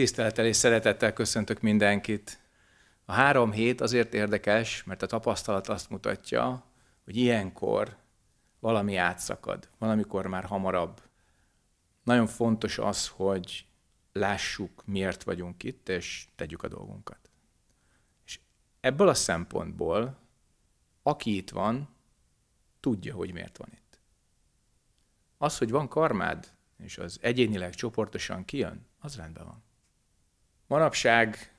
Tisztelettel és szeretettel köszöntök mindenkit. A három hét azért érdekes, mert a tapasztalat azt mutatja, hogy ilyenkor valami átszakad, valamikor már hamarabb. Nagyon fontos az, hogy lássuk, miért vagyunk itt, és tegyük a dolgunkat. És ebből a szempontból, aki itt van, tudja, hogy miért van itt. Az, hogy van karmád, és az egyénileg csoportosan kijön, az rendben van. Manapság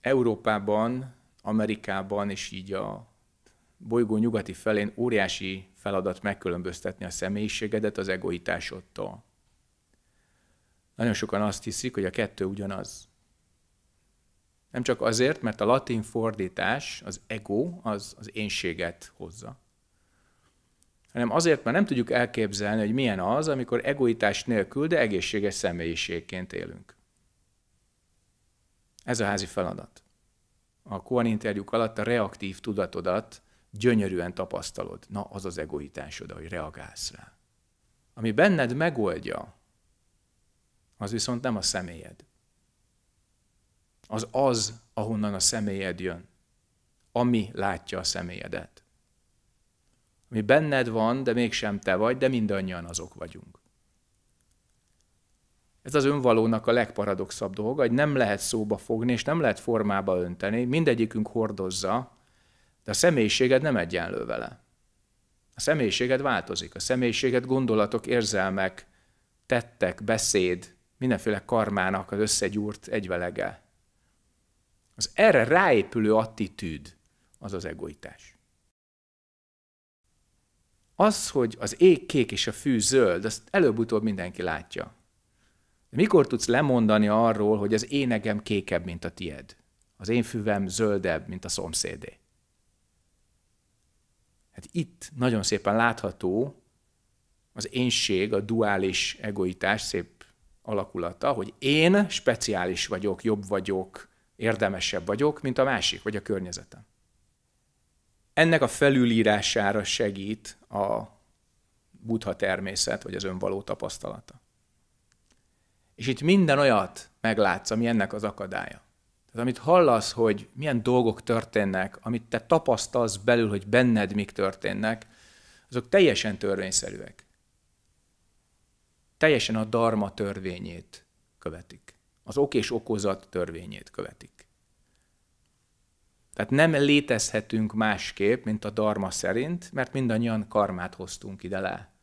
Európában, Amerikában és így a bolygó nyugati felén óriási feladat megkülönböztetni a személyiségedet az egoitásodtól. Nagyon sokan azt hiszik, hogy a kettő ugyanaz. Nem csak azért, mert a latin fordítás, az ego, az az énséget hozza, hanem azért, mert nem tudjuk elképzelni, hogy milyen az, amikor egoitás nélkül, de egészséges személyiségként élünk. Ez a házi feladat. A Koan interjúk alatt a reaktív tudatodat gyönyörűen tapasztalod. Na, az az egoitásod, hogy reagálsz rá. Ami benned megoldja, az viszont nem a személyed. Az az, ahonnan a személyed jön. Ami látja a személyedet. Ami benned van, de mégsem te vagy, de mindannyian azok vagyunk. Ez az önvalónak a legparadoxabb dolga, hogy nem lehet szóba fogni, és nem lehet formába önteni, mindegyikünk hordozza, de a személyiséged nem egyenlő vele. A személyiséged változik, a személyiséged gondolatok, érzelmek, tettek, beszéd, mindenféle karmának az összegyúrt egyvelege. Az erre ráépülő attitűd az az egoitás. Az, hogy az ég kék és a fű zöld, azt előbb-utóbb mindenki látja. Mikor tudsz lemondani arról, hogy az énegem kékebb, mint a tied? Az én füvem zöldebb, mint a szomszédé? Hát itt nagyon szépen látható az énség, a duális egoitás szép alakulata, hogy én speciális vagyok, jobb vagyok, érdemesebb vagyok, mint a másik, vagy a környezetem. Ennek a felülírására segít a buddha természet, vagy az önvaló tapasztalata. És itt minden olyat meglátsz, ami ennek az akadálya. Tehát amit hallasz, hogy milyen dolgok történnek, amit te tapasztalsz belül, hogy benned mik történnek, azok teljesen törvényszerűek. Teljesen a dharma törvényét követik. Az ok és okozat törvényét követik. Tehát nem létezhetünk másképp, mint a dharma szerint, mert mindannyian karmát hoztunk ide le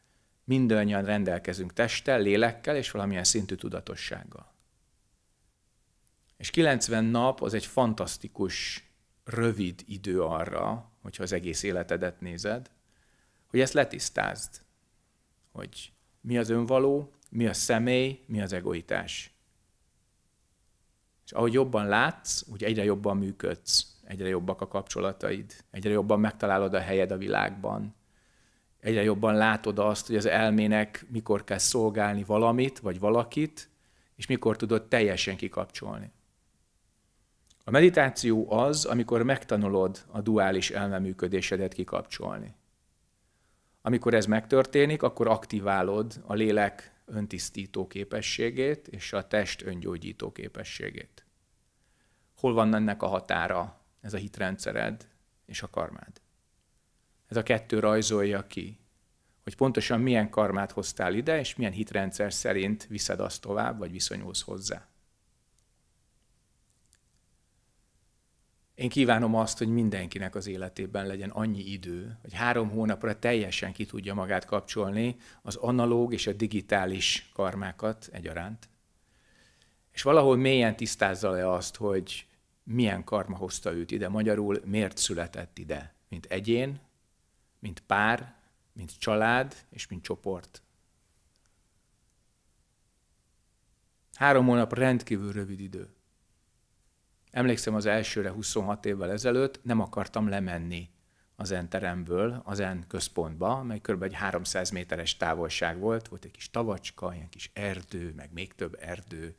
mindannyian rendelkezünk testtel, lélekkel és valamilyen szintű tudatossággal. És 90 nap az egy fantasztikus, rövid idő arra, hogyha az egész életedet nézed, hogy ezt letisztázd, hogy mi az önvaló, mi a személy, mi az egoitás. És ahogy jobban látsz, úgy egyre jobban működsz, egyre jobbak a kapcsolataid, egyre jobban megtalálod a helyed a világban, egyre jobban látod azt, hogy az elmének mikor kell szolgálni valamit, vagy valakit, és mikor tudod teljesen kikapcsolni. A meditáció az, amikor megtanulod a duális elmeműködésedet kikapcsolni. Amikor ez megtörténik, akkor aktiválod a lélek öntisztító képességét és a test öngyógyító képességét. Hol van ennek a határa, ez a hitrendszered és a karmád? Ez a kettő rajzolja ki, hogy pontosan milyen karmát hoztál ide, és milyen hitrendszer szerint viszed azt tovább, vagy viszonyulsz hozzá. Én kívánom azt, hogy mindenkinek az életében legyen annyi idő, hogy három hónapra teljesen ki tudja magát kapcsolni az analóg és a digitális karmákat egyaránt. És valahol mélyen tisztázza le azt, hogy milyen karma hozta őt ide, magyarul miért született ide, mint egyén, mint pár, mint család és mint csoport. Három hónap rendkívül rövid idő. Emlékszem az elsőre 26 évvel ezelőtt, nem akartam lemenni az enteremből, az en központba, mely kb. egy 300 méteres távolság volt, volt egy kis tavacska, ilyen kis erdő, meg még több erdő.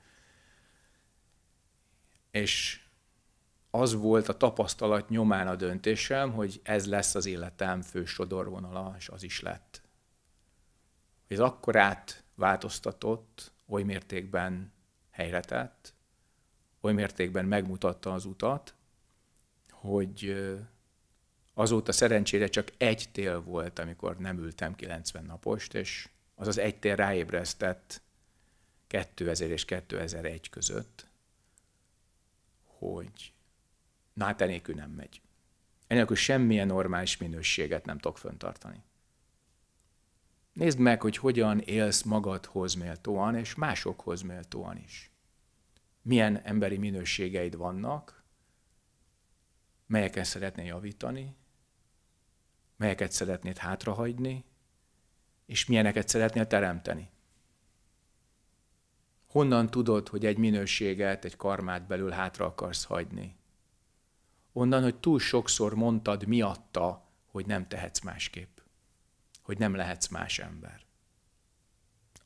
És az volt a tapasztalat nyomán a döntésem, hogy ez lesz az életem fő sodorvonala, és az is lett. Ez akkorát változtatott, oly mértékben helyre tett, oly mértékben megmutatta az utat, hogy azóta szerencsére csak egy tél volt, amikor nem ültem 90 napost, és az az egy tél ráébresztett 2000 és 2001 között, hogy na hát enélkül nem megy. Enélkül semmilyen normális minőséget nem tudok föntartani. Nézd meg, hogy hogyan élsz magadhoz méltóan, és másokhoz méltóan is. Milyen emberi minőségeid vannak, melyeket szeretnél javítani, melyeket szeretnéd hátrahagyni, és milyeneket szeretnél teremteni. Honnan tudod, hogy egy minőséget, egy karmát belül hátra akarsz hagyni? Onnan, hogy túl sokszor mondtad miatta, hogy nem tehetsz másképp, hogy nem lehetsz más ember.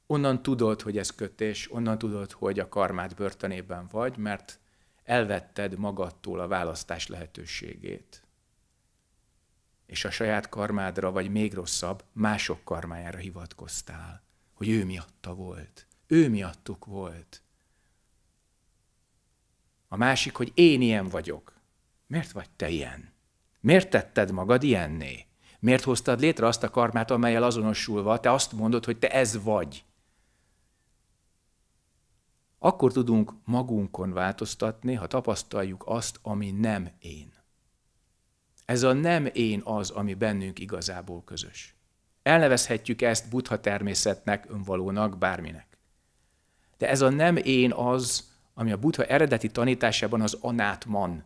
Onnan tudod, hogy ez kötés, onnan tudod, hogy a karmát börtönében vagy, mert elvetted magadtól a választás lehetőségét. És a saját karmádra, vagy még rosszabb, mások karmájára hivatkoztál, hogy ő miatta volt. Ő miattuk volt. A másik, hogy én ilyen vagyok. Miért vagy te ilyen? Miért tetted magad ilyenné? Miért hoztad létre azt a karmát, amelyel azonosulva te azt mondod, hogy te ez vagy? Akkor tudunk magunkon változtatni, ha tapasztaljuk azt, ami nem én. Ez a nem én az, ami bennünk igazából közös. Elnevezhetjük ezt buddha természetnek, önvalónak, bárminek. De ez a nem én az, ami a buddha eredeti tanításában az anátman.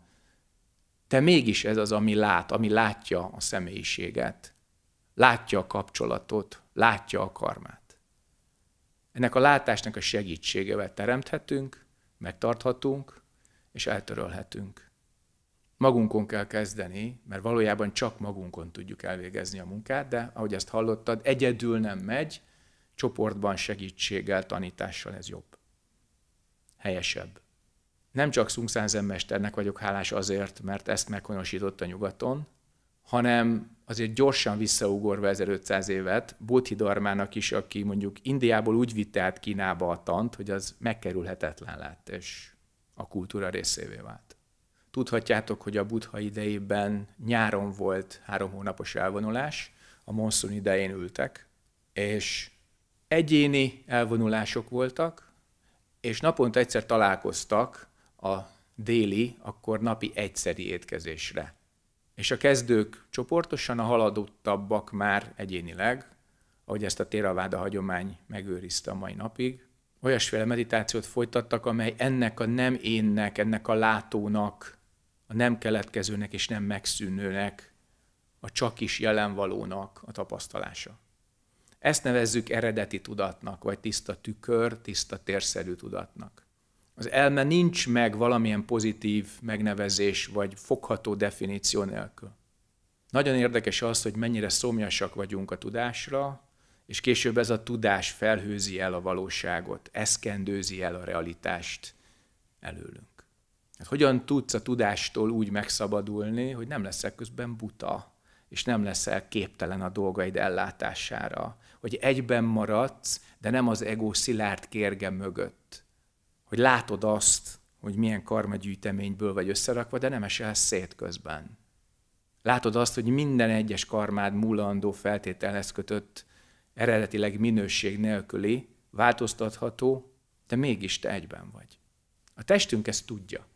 Te mégis ez az, ami lát, ami látja a személyiséget, látja a kapcsolatot, látja a karmát. Ennek a látásnak a segítségevel teremthetünk, megtarthatunk és eltörölhetünk. Magunkon kell kezdeni, mert valójában csak magunkon tudjuk elvégezni a munkát, de ahogy ezt hallottad, egyedül nem megy, csoportban segítséggel, tanítással ez jobb. Helyesebb. Nem csak Szungszán mesternek vagyok hálás azért, mert ezt meghonosította nyugaton, hanem azért gyorsan visszaugorva 1500 évet, Bodhidharmának is, aki mondjuk Indiából úgy vitte át Kínába a tant, hogy az megkerülhetetlen lett, és a kultúra részévé vált. Tudhatjátok, hogy a buddha idejében nyáron volt három hónapos elvonulás, a monszun idején ültek, és egyéni elvonulások voltak, és naponta egyszer találkoztak a déli, akkor napi egyszeri étkezésre. És a kezdők csoportosan, a haladottabbak már egyénileg, ahogy ezt a Téraváda hagyomány megőrizte a mai napig, olyasféle meditációt folytattak, amely ennek a nem énnek, ennek a látónak, a nem keletkezőnek és nem megszűnőnek, a csak is jelenvalónak a tapasztalása. Ezt nevezzük eredeti tudatnak, vagy tiszta tükör, tiszta térszerű tudatnak. Az elme nincs meg valamilyen pozitív megnevezés vagy fogható definíció nélkül. Nagyon érdekes az, hogy mennyire szomjasak vagyunk a tudásra, és később ez a tudás felhőzi el a valóságot, eszkendőzi el a realitást előlünk. Hát hogyan tudsz a tudástól úgy megszabadulni, hogy nem leszel közben buta, és nem leszel képtelen a dolgaid ellátására, hogy egyben maradsz, de nem az ego szilárd kérge mögött, hogy látod azt, hogy milyen karmagyűjteményből vagy összerakva, de nem esel szét közben. Látod azt, hogy minden egyes karmád múlandó feltételhez kötött, eredetileg minőség nélküli, változtatható, de mégis te egyben vagy. A testünk ezt tudja.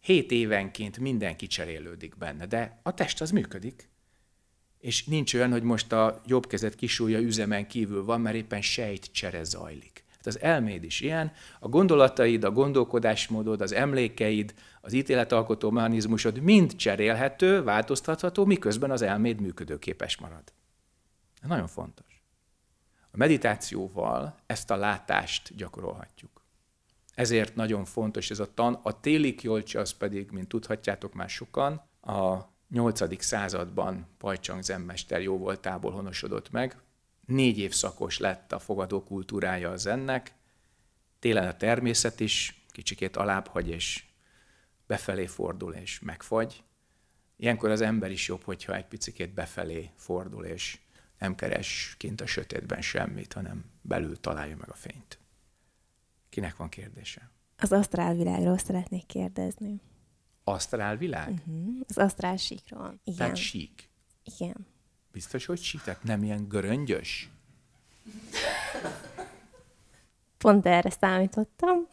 Hét évenként mindenki cserélődik benne, de a test az működik. És nincs olyan, hogy most a jobb kezed kisúlya üzemen kívül van, mert éppen sejt csere zajlik. Hát az elméd is ilyen, a gondolataid, a gondolkodásmódod, az emlékeid, az ítéletalkotó mechanizmusod mind cserélhető, változtatható, miközben az elméd működőképes marad. Ez nagyon fontos. A meditációval ezt a látást gyakorolhatjuk. Ezért nagyon fontos ez a tan. A téli kiolcsi az pedig, mint tudhatjátok már sokan, a 8. században Pajcsang zenmester jó voltából honosodott meg, négy évszakos lett a fogadó kultúrája a zennek, télen a természet is kicsikét alábbhagy és befelé fordul és megfagy. Ilyenkor az ember is jobb, hogyha egy picikét befelé fordul és nem keres kint a sötétben semmit, hanem belül találja meg a fényt. Kinek van kérdése? Az asztrál világról szeretnék kérdezni. Asztrál világ? Uh-huh. Az asztrál síkról. Igen. Tehát sík. Igen. Biztos, hogy sík? Tehát nem ilyen göröngyös? Pont erre számítottam.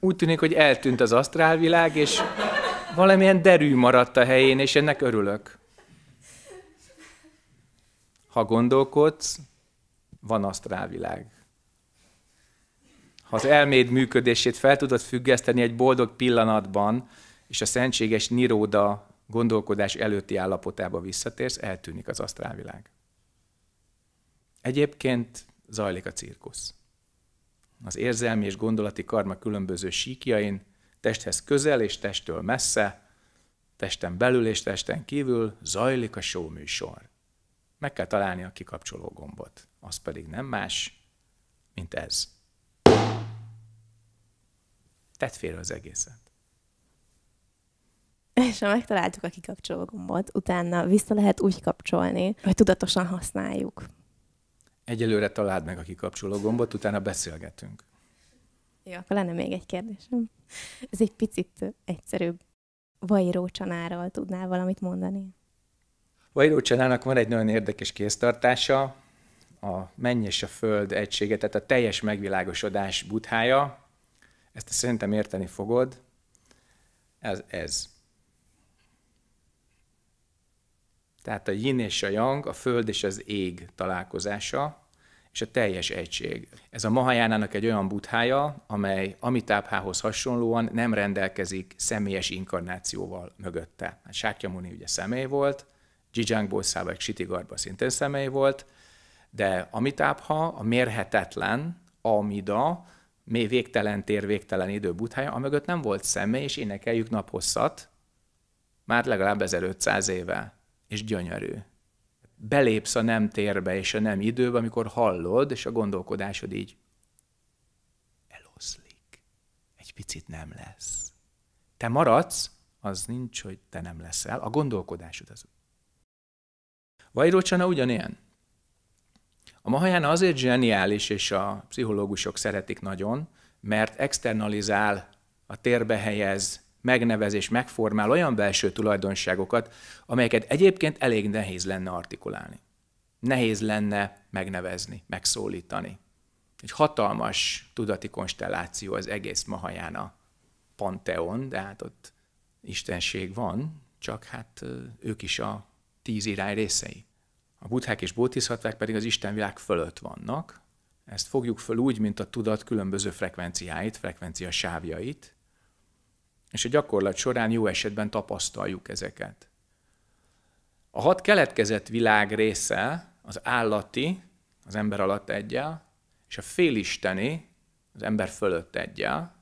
Úgy tűnik, hogy eltűnt az asztrálvilág, és valamilyen derű maradt a helyén, és ennek örülök. Ha gondolkodsz, van asztrálvilág. Ha az elméd működését fel tudod függeszteni egy boldog pillanatban, és a szentséges niróda gondolkodás előtti állapotába visszatérsz, eltűnik az asztrálvilág. Egyébként zajlik a cirkusz. Az érzelmi és gondolati karma különböző síkjain, testhez közel és testtől messze, testen belül és testen kívül zajlik a show műsor. Meg kell találni a kikapcsoló gombot. Az pedig nem más, mint ez. Tedd félre az egészet. És ha megtaláltuk a kikapcsoló gombot, utána vissza lehet úgy kapcsolni, hogy tudatosan használjuk. Egyelőre találd meg a kikapcsoló gombot, utána beszélgetünk. Jó, akkor lenne még egy kérdésem. Ez egy picit egyszerűbb. Vajró csanáról tudnál valamit mondani? Vajró csanának van egy nagyon érdekes kéztartása, a menny és a föld egysége, tehát a teljes megvilágosodás buthája. Ezt szerintem érteni fogod. Ez, ez. Tehát a yin és a yang, a föld és az ég találkozása, és a teljes egység. Ez a Mahajánának egy olyan buthája, amely Amitábhához hasonlóan nem rendelkezik személyes inkarnációval mögötte. Hát Sákyamuni ugye személy volt, Jijang Boszába, vagy Sitigarba szintén személy volt, de Amitábha a mérhetetlen, Amida, mély végtelen tér, végtelen idő buthája, amögött nem volt személy, és énekeljük naphosszat, már legalább 1500 éve és gyönyörű. Belépsz a nem térbe és a nem időbe, amikor hallod, és a gondolkodásod így eloszlik. Egy picit nem lesz. Te maradsz, az nincs, hogy te nem leszel. A gondolkodásod az. Vajrocsana ugyanilyen. A Mahajana azért zseniális, és a pszichológusok szeretik nagyon, mert externalizál, a térbe helyez, megnevez és megformál olyan belső tulajdonságokat, amelyeket egyébként elég nehéz lenne artikulálni. Nehéz lenne megnevezni, megszólítani. Egy hatalmas tudati konstelláció az egész Mahajána panteon, de hát ott istenség van, csak hát ők is a tíz irány részei. A buddhák és bótiszhatvák pedig az Istenvilág fölött vannak. Ezt fogjuk föl úgy, mint a tudat különböző frekvenciáit, frekvencia sávjait, és a gyakorlat során jó esetben tapasztaljuk ezeket. A hat keletkezett világ része az állati, az ember alatt egyel, és a félisteni, az ember fölött egyel,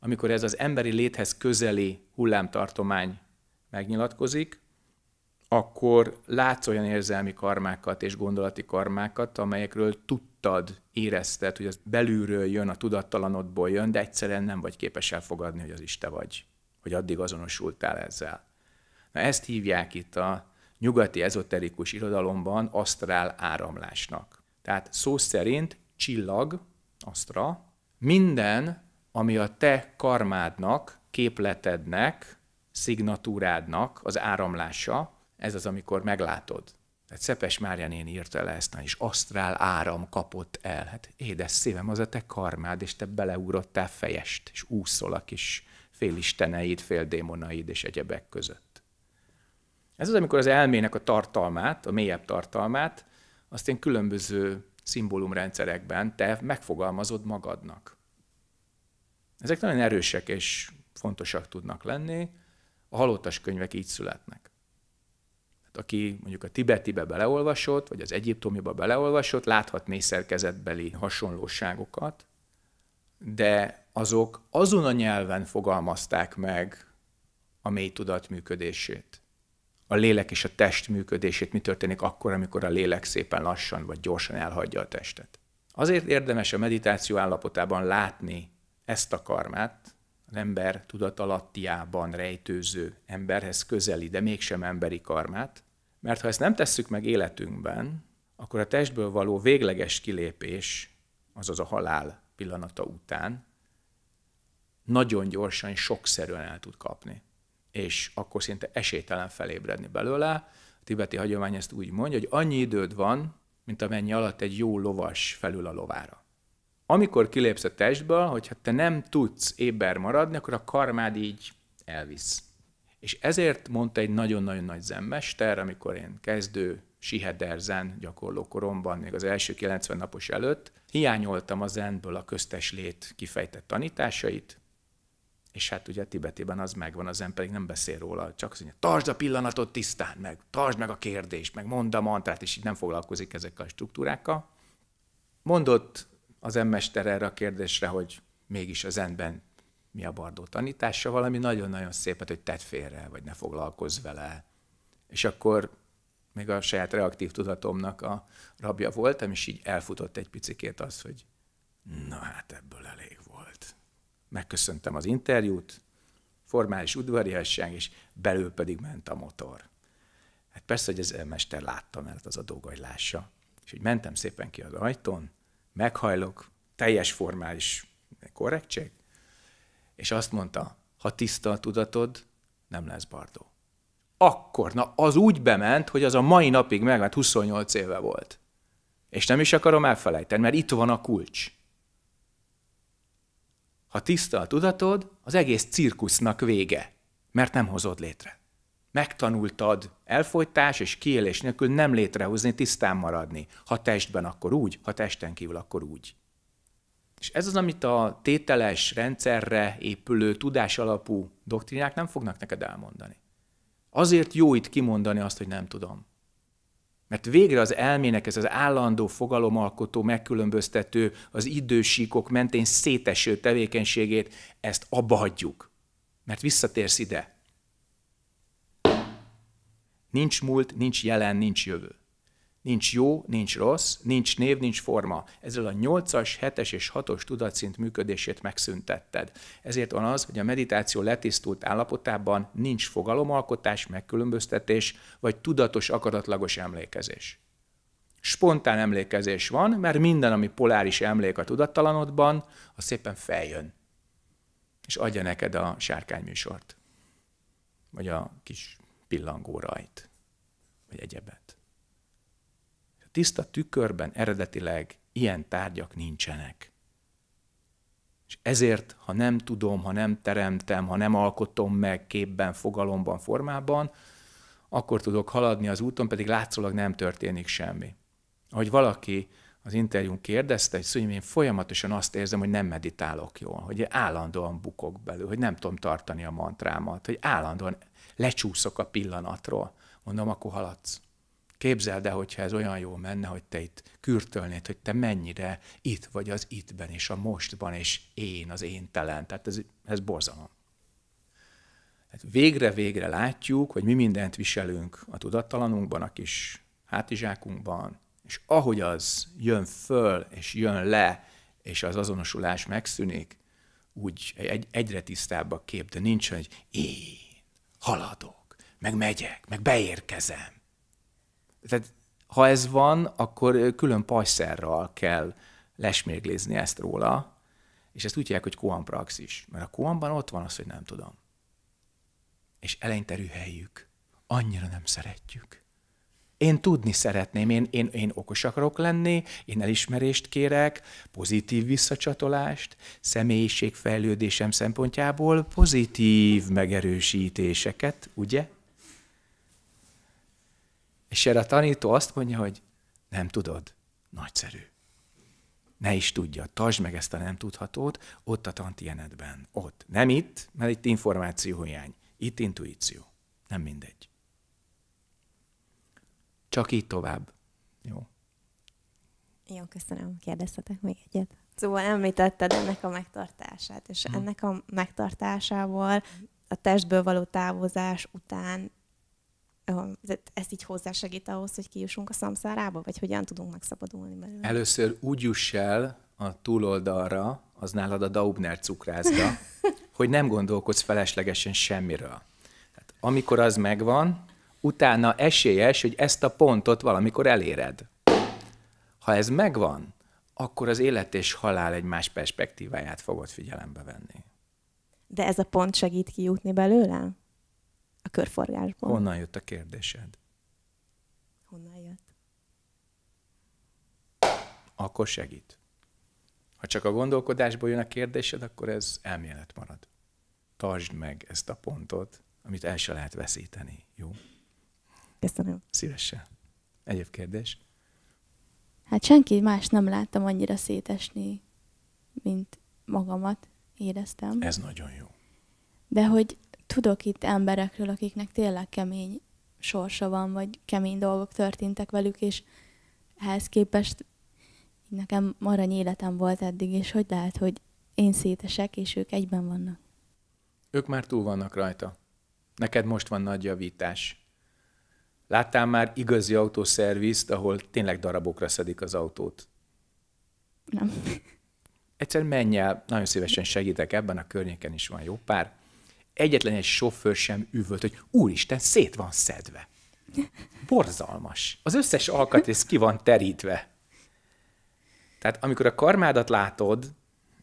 amikor ez az emberi léthez közeli hullámtartomány megnyilatkozik, akkor látsz olyan érzelmi karmákat és gondolati karmákat, amelyekről tudtad, érezted, hogy az belülről jön, a tudattalanodból jön, de egyszerűen nem vagy képes elfogadni, hogy az Isten vagy, hogy addig azonosultál ezzel. Na ezt hívják itt a nyugati ezoterikus irodalomban asztrál áramlásnak. Tehát szó szerint csillag, asztra, minden, ami a te karmádnak, képletednek, szignatúrádnak az áramlása, ez az, amikor meglátod. Tehát Szepes Mária néni írta le ezt, és asztrál áram kapott el. Hát édes szívem, az a te karmád, és te beleugrottál fejest, és úszol a kis félisteneid, féldémonaid és egyebek között. Ez az, amikor az elmének a tartalmát, a mélyebb tartalmát, azt én különböző szimbólumrendszerekben te megfogalmazod magadnak. Ezek nagyon erősek és fontosak tudnak lenni. A halottas könyvek így születnek aki mondjuk a tibetibe beleolvasott, vagy az egyiptomiba beleolvasott, láthat szerkezetbeli hasonlóságokat, de azok azon a nyelven fogalmazták meg a mély tudat működését. A lélek és a test működését, mi történik akkor, amikor a lélek szépen lassan vagy gyorsan elhagyja a testet. Azért érdemes a meditáció állapotában látni ezt a karmát, az ember tudatalattiában rejtőző, emberhez közeli, de mégsem emberi karmát, mert ha ezt nem tesszük meg életünkben, akkor a testből való végleges kilépés, azaz a halál pillanata után, nagyon gyorsan, sokszerűen el tud kapni. És akkor szinte esélytelen felébredni belőle. A tibeti hagyomány ezt úgy mondja, hogy annyi időd van, mint amennyi alatt egy jó lovas felül a lovára. Amikor kilépsz a testből, hogyha te nem tudsz éber maradni, akkor a karmád így elvisz. És ezért mondta egy nagyon-nagyon nagy zenmester, amikor én kezdő siheder zen gyakorló koromban, még az első 90 napos előtt, hiányoltam a zenből a köztes lét kifejtett tanításait, és hát ugye Tibetében az megvan, az zen pedig nem beszél róla, csak azt mondja, tartsd a pillanatot tisztán, meg tartsd meg a kérdést, meg mondd a mantrát, és így nem foglalkozik ezekkel a struktúrákkal. Mondott az emmester erre a kérdésre, hogy mégis a zenben mi a bardó tanítása, valami nagyon-nagyon szépet, hogy tedd félre, vagy ne foglalkozz vele. És akkor még a saját reaktív tudatomnak a rabja voltam, és így elfutott egy picikét az, hogy na hát ebből elég volt. Megköszöntem az interjút, formális udvariasság, és belül pedig ment a motor. Hát persze, hogy ez mester látta, mert az a dolga, lássa. És hogy mentem szépen ki az ajtón, meghajlok, teljes formális korrektség, és azt mondta, ha tiszta a tudatod, nem lesz bardó. Akkor, na az úgy bement, hogy az a mai napig meg, hát 28 éve volt. És nem is akarom elfelejteni, mert itt van a kulcs. Ha tiszta a tudatod, az egész cirkusznak vége, mert nem hozod létre. Megtanultad elfolytás és kiélés nélkül nem létrehozni, tisztán maradni. Ha testben, akkor úgy, ha testen kívül, akkor úgy. És ez az, amit a tételes rendszerre épülő tudás alapú doktrínák nem fognak neked elmondani. Azért jó itt kimondani azt, hogy nem tudom. Mert végre az elmének ez az állandó fogalomalkotó, megkülönböztető, az idősíkok mentén széteső tevékenységét, ezt abba hagyjuk. Mert visszatérsz ide. Nincs múlt, nincs jelen, nincs jövő. Nincs jó, nincs rossz, nincs név, nincs forma. Ezzel a 8-as, 7-es és 6-os tudatszint működését megszüntetted. Ezért van az, hogy a meditáció letisztult állapotában nincs fogalomalkotás, megkülönböztetés, vagy tudatos, akaratlagos emlékezés. Spontán emlékezés van, mert minden, ami poláris emlék a tudattalanodban, az szépen feljön. És adja neked a sárkányműsort. Vagy a kis pillangó rajt. Vagy egyebet tiszta tükörben eredetileg ilyen tárgyak nincsenek. És ezért, ha nem tudom, ha nem teremtem, ha nem alkotom meg képben, fogalomban, formában, akkor tudok haladni az úton, pedig látszólag nem történik semmi. Ahogy valaki az interjún kérdezte, hogy szóval én folyamatosan azt érzem, hogy nem meditálok jól, hogy állandóan bukok belül, hogy nem tudom tartani a mantrámat, hogy állandóan lecsúszok a pillanatról. Mondom, akkor haladsz. Képzeld el, hogyha ez olyan jó menne, hogy te itt kürtölnéd, hogy te mennyire itt vagy az ittben, és a mostban, és én, az én telen. Tehát ez, ez borzalom. Hát végre-végre látjuk, hogy mi mindent viselünk a tudattalanunkban, a kis hátizsákunkban, és ahogy az jön föl, és jön le, és az azonosulás megszűnik, úgy egy, egyre tisztább a kép, de nincs, hogy én haladok, meg megyek, meg beérkezem, tehát ha ez van, akkor külön passzerral kell lesmérglézni ezt róla, és ezt úgy hívják, hogy koan praxis. Mert a koanban ott van az, hogy nem tudom. És eleinte rüheljük. Annyira nem szeretjük. Én tudni szeretném, én, én, én okos akarok lenni, én elismerést kérek, pozitív visszacsatolást, személyiségfejlődésem szempontjából pozitív megerősítéseket, ugye? És erre a tanító azt mondja, hogy nem tudod, nagyszerű. Ne is tudja, tartsd meg ezt a nem tudhatót, ott a tantienetben, ott. Nem itt, mert itt információhiány, itt intuíció. Nem mindegy. Csak így tovább. Jó. Jó, köszönöm. Kérdeztetek még egyet. Szóval említetted ennek a megtartását, és hmm. ennek a megtartásával a testből való távozás után ezt így hozzásegít ahhoz, hogy kijussunk a szamszárába, vagy hogyan tudunk megszabadulni belőle? Először úgy juss el a túloldalra, az nálad a Daubner cukrázda, hogy nem gondolkodsz feleslegesen semmiről. Hát, amikor az megvan, utána esélyes, hogy ezt a pontot valamikor eléred. Ha ez megvan, akkor az élet és halál egy más perspektíváját fogod figyelembe venni. De ez a pont segít kijutni belőle? A körforgásból. Honnan jött a kérdésed? Honnan jött? Akkor segít. Ha csak a gondolkodásból jön a kérdésed, akkor ez elmélet marad. Tartsd meg ezt a pontot, amit el se lehet veszíteni. Jó? Köszönöm. Szívesen. Egyéb kérdés? Hát senki más nem láttam annyira szétesni, mint magamat éreztem. Ez nagyon jó. De hogy tudok itt emberekről, akiknek tényleg kemény sorsa van, vagy kemény dolgok történtek velük, és ehhez képest nekem arany életem volt eddig, és hogy lehet, hogy én szétesek, és ők egyben vannak. Ők már túl vannak rajta. Neked most van nagy javítás. Láttál már igazi autószervizt, ahol tényleg darabokra szedik az autót? Nem. Egyszer menj el, nagyon szívesen segítek, ebben a környéken is van jó pár. Egyetlen egy sofőr sem üvölt, hogy úristen, szét van szedve. Borzalmas. Az összes alkatrész ki van terítve. Tehát amikor a karmádat látod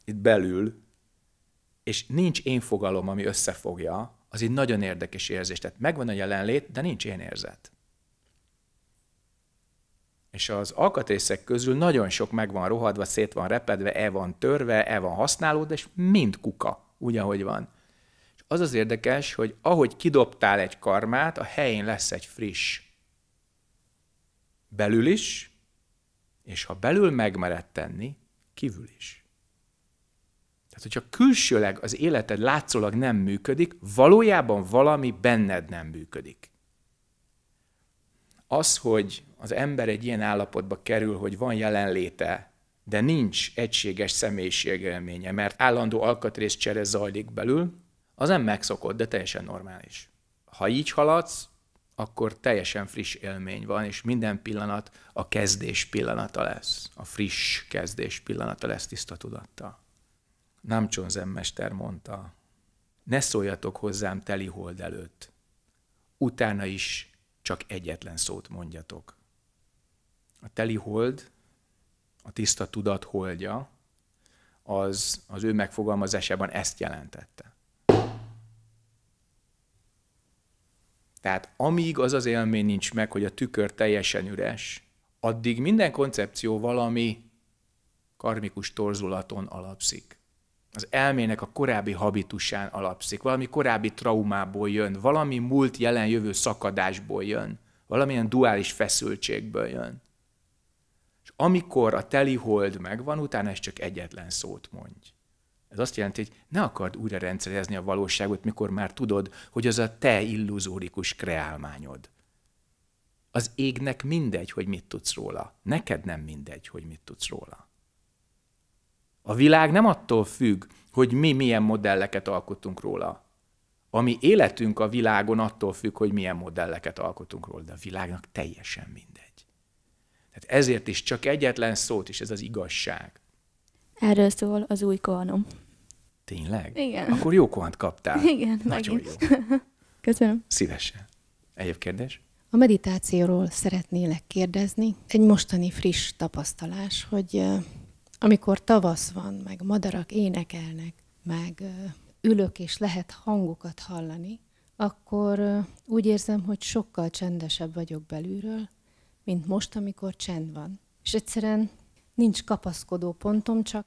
itt belül, és nincs én fogalom, ami összefogja, az egy nagyon érdekes érzés. Tehát megvan a jelenlét, de nincs én érzet. És az alkatrészek közül nagyon sok meg van rohadva, szét van repedve, el van törve, el van használódva, és mind kuka, úgy, ahogy van. És az az érdekes, hogy ahogy kidobtál egy karmát, a helyén lesz egy friss. Belül is, és ha belül megmered tenni, kívül is. Tehát, hogyha külsőleg az életed látszólag nem működik, valójában valami benned nem működik. Az, hogy az ember egy ilyen állapotba kerül, hogy van jelenléte, de nincs egységes személyiségélménye, mert állandó alkatrészcsere zajlik belül, az nem megszokott, de teljesen normális. Ha így haladsz, akkor teljesen friss élmény van, és minden pillanat a kezdés pillanata lesz. A friss kezdés pillanata lesz tiszta tudattal. Namcson zenmester mondta, ne szóljatok hozzám teli hold előtt, utána is csak egyetlen szót mondjatok. A teli hold, a tiszta tudat holdja, az az ő megfogalmazásában ezt jelentette. Tehát amíg az az élmény nincs meg, hogy a tükör teljesen üres, addig minden koncepció valami karmikus torzulaton alapszik. Az elmének a korábbi habitusán alapszik, valami korábbi traumából jön, valami múlt jelen jövő szakadásból jön, valamilyen duális feszültségből jön. Amikor a teli hold megvan, utána ez csak egyetlen szót mondj. Ez azt jelenti, hogy ne akard újra rendszerezni a valóságot, mikor már tudod, hogy az a te illuzórikus kreálmányod. Az égnek mindegy, hogy mit tudsz róla. Neked nem mindegy, hogy mit tudsz róla. A világ nem attól függ, hogy mi milyen modelleket alkotunk róla. A mi életünk a világon attól függ, hogy milyen modelleket alkotunk róla, de a világnak teljesen mindegy. Tehát ezért is csak egyetlen szót is, ez az igazság. Erről szól az új kohanom. Tényleg? Igen. Akkor jó kohant kaptál. Igen, Nagyon megint. jó. Köszönöm. Szívesen. Egyéb kérdés? A meditációról szeretnélek kérdezni. Egy mostani friss tapasztalás, hogy amikor tavasz van, meg madarak énekelnek, meg ülök és lehet hangokat hallani, akkor úgy érzem, hogy sokkal csendesebb vagyok belülről, mint most, amikor csend van. És egyszerűen nincs kapaszkodó pontom, csak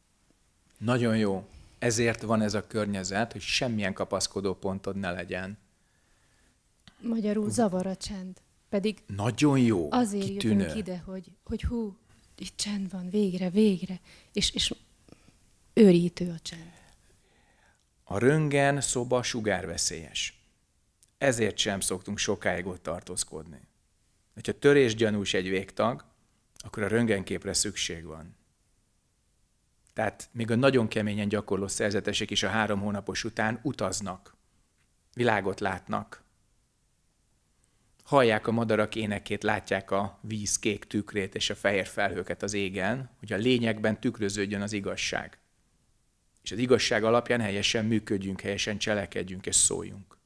Nagyon jó. Ezért van ez a környezet, hogy semmilyen kapaszkodó pontod ne legyen. magyarul zavar a csend. Pedig Nagyon jó. azért kitűnő. jöttünk ide, hogy, hogy hú, itt csend van, végre, végre, és, és őrítő a csend. A röngen szoba sugárveszélyes. Ezért sem szoktunk sokáig ott tartózkodni. Ha törésgyanús egy végtag, akkor a röntgenképre szükség van. Tehát még a nagyon keményen gyakorló szerzetesek is a három hónapos után utaznak, világot látnak, hallják a madarak énekét, látják a víz kék tükrét és a fehér felhőket az égen, hogy a lényegben tükröződjön az igazság. És az igazság alapján helyesen működjünk, helyesen cselekedjünk és szóljunk.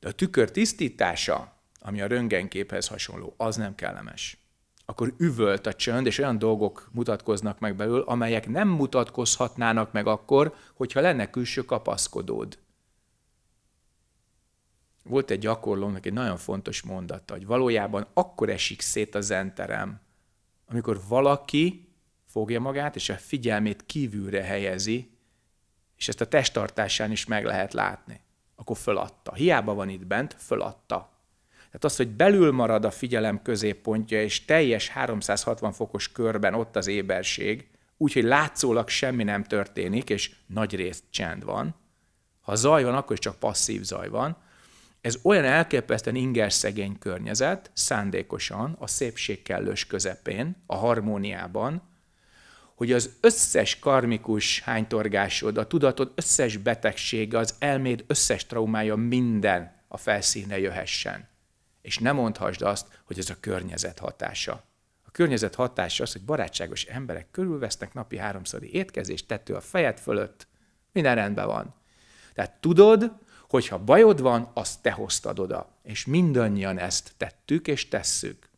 De a tükör tisztítása, ami a röntgenképhez hasonló, az nem kellemes. akkor üvölt a csönd, és olyan dolgok mutatkoznak meg belül, amelyek nem mutatkozhatnának meg akkor, hogyha lenne külső kapaszkodód. Volt egy gyakorlónak egy nagyon fontos mondata, hogy valójában akkor esik szét a zenterem, amikor valaki fogja magát, és a figyelmét kívülre helyezi, és ezt a testtartásán is meg lehet látni. Akkor föladta. Hiába van itt bent, föladta. Tehát az, hogy belül marad a figyelem középpontja, és teljes 360 fokos körben ott az éberség, úgyhogy látszólag semmi nem történik, és nagy részt csend van. Ha zaj van, akkor is csak passzív zaj van. Ez olyan elképesztően inger szegény környezet, szándékosan, a szépség kellős közepén, a harmóniában, hogy az összes karmikus hánytorgásod, a tudatod összes betegsége, az elméd összes traumája minden a felszíne jöhessen. És ne mondhassd azt, hogy ez a környezet hatása. A környezet hatása az, hogy barátságos emberek körülvesznek napi háromszori étkezést, tető a fejed fölött, minden rendben van. Tehát tudod, hogy ha bajod van, azt te hoztad oda. És mindannyian ezt tettük és tesszük.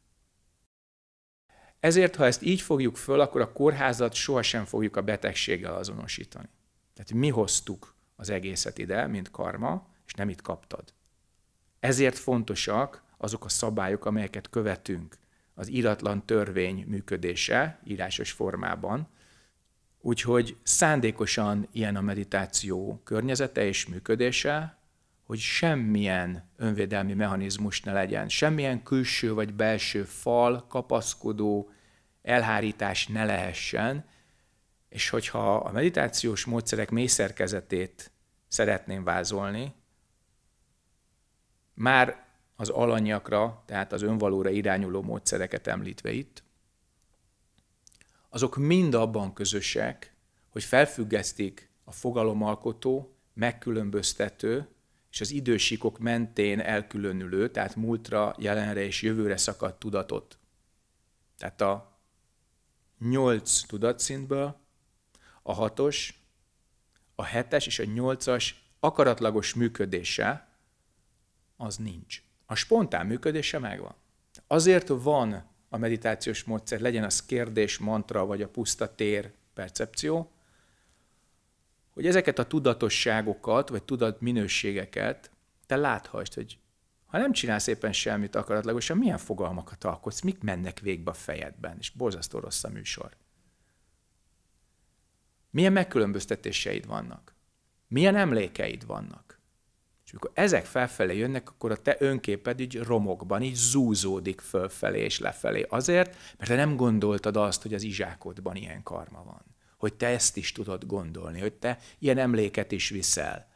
Ezért, ha ezt így fogjuk föl, akkor a kórházat sohasem fogjuk a betegséggel azonosítani. Tehát mi hoztuk az egészet ide, mint karma, és nem itt kaptad. Ezért fontosak azok a szabályok, amelyeket követünk. Az íratlan törvény működése írásos formában. Úgyhogy szándékosan ilyen a meditáció környezete és működése, hogy semmilyen önvédelmi mechanizmus ne legyen, semmilyen külső vagy belső fal, kapaszkodó, elhárítás ne lehessen, és hogyha a meditációs módszerek mély szeretném vázolni, már az alanyakra, tehát az önvalóra irányuló módszereket említve itt, azok mind abban közösek, hogy felfüggesztik a fogalomalkotó, megkülönböztető és az idősíkok mentén elkülönülő, tehát múltra, jelenre és jövőre szakadt tudatot. Tehát a nyolc tudatszintből a hatos, a hetes és a nyolcas akaratlagos működése az nincs. A spontán működése megvan. Azért van a meditációs módszer, legyen az kérdés, mantra vagy a puszta tér percepció, hogy ezeket a tudatosságokat, vagy tudatminőségeket te láthasd, hogy ha nem csinálsz éppen semmit akaratlagosan, milyen fogalmakat alkotsz, mik mennek végbe a fejedben, és borzasztó rossz a műsor. Milyen megkülönböztetéseid vannak? Milyen emlékeid vannak? És amikor ezek felfelé jönnek, akkor a te önképed így romokban, így zúzódik fölfelé és lefelé. Azért, mert te nem gondoltad azt, hogy az izsákodban ilyen karma van hogy te ezt is tudod gondolni, hogy te ilyen emléket is viszel,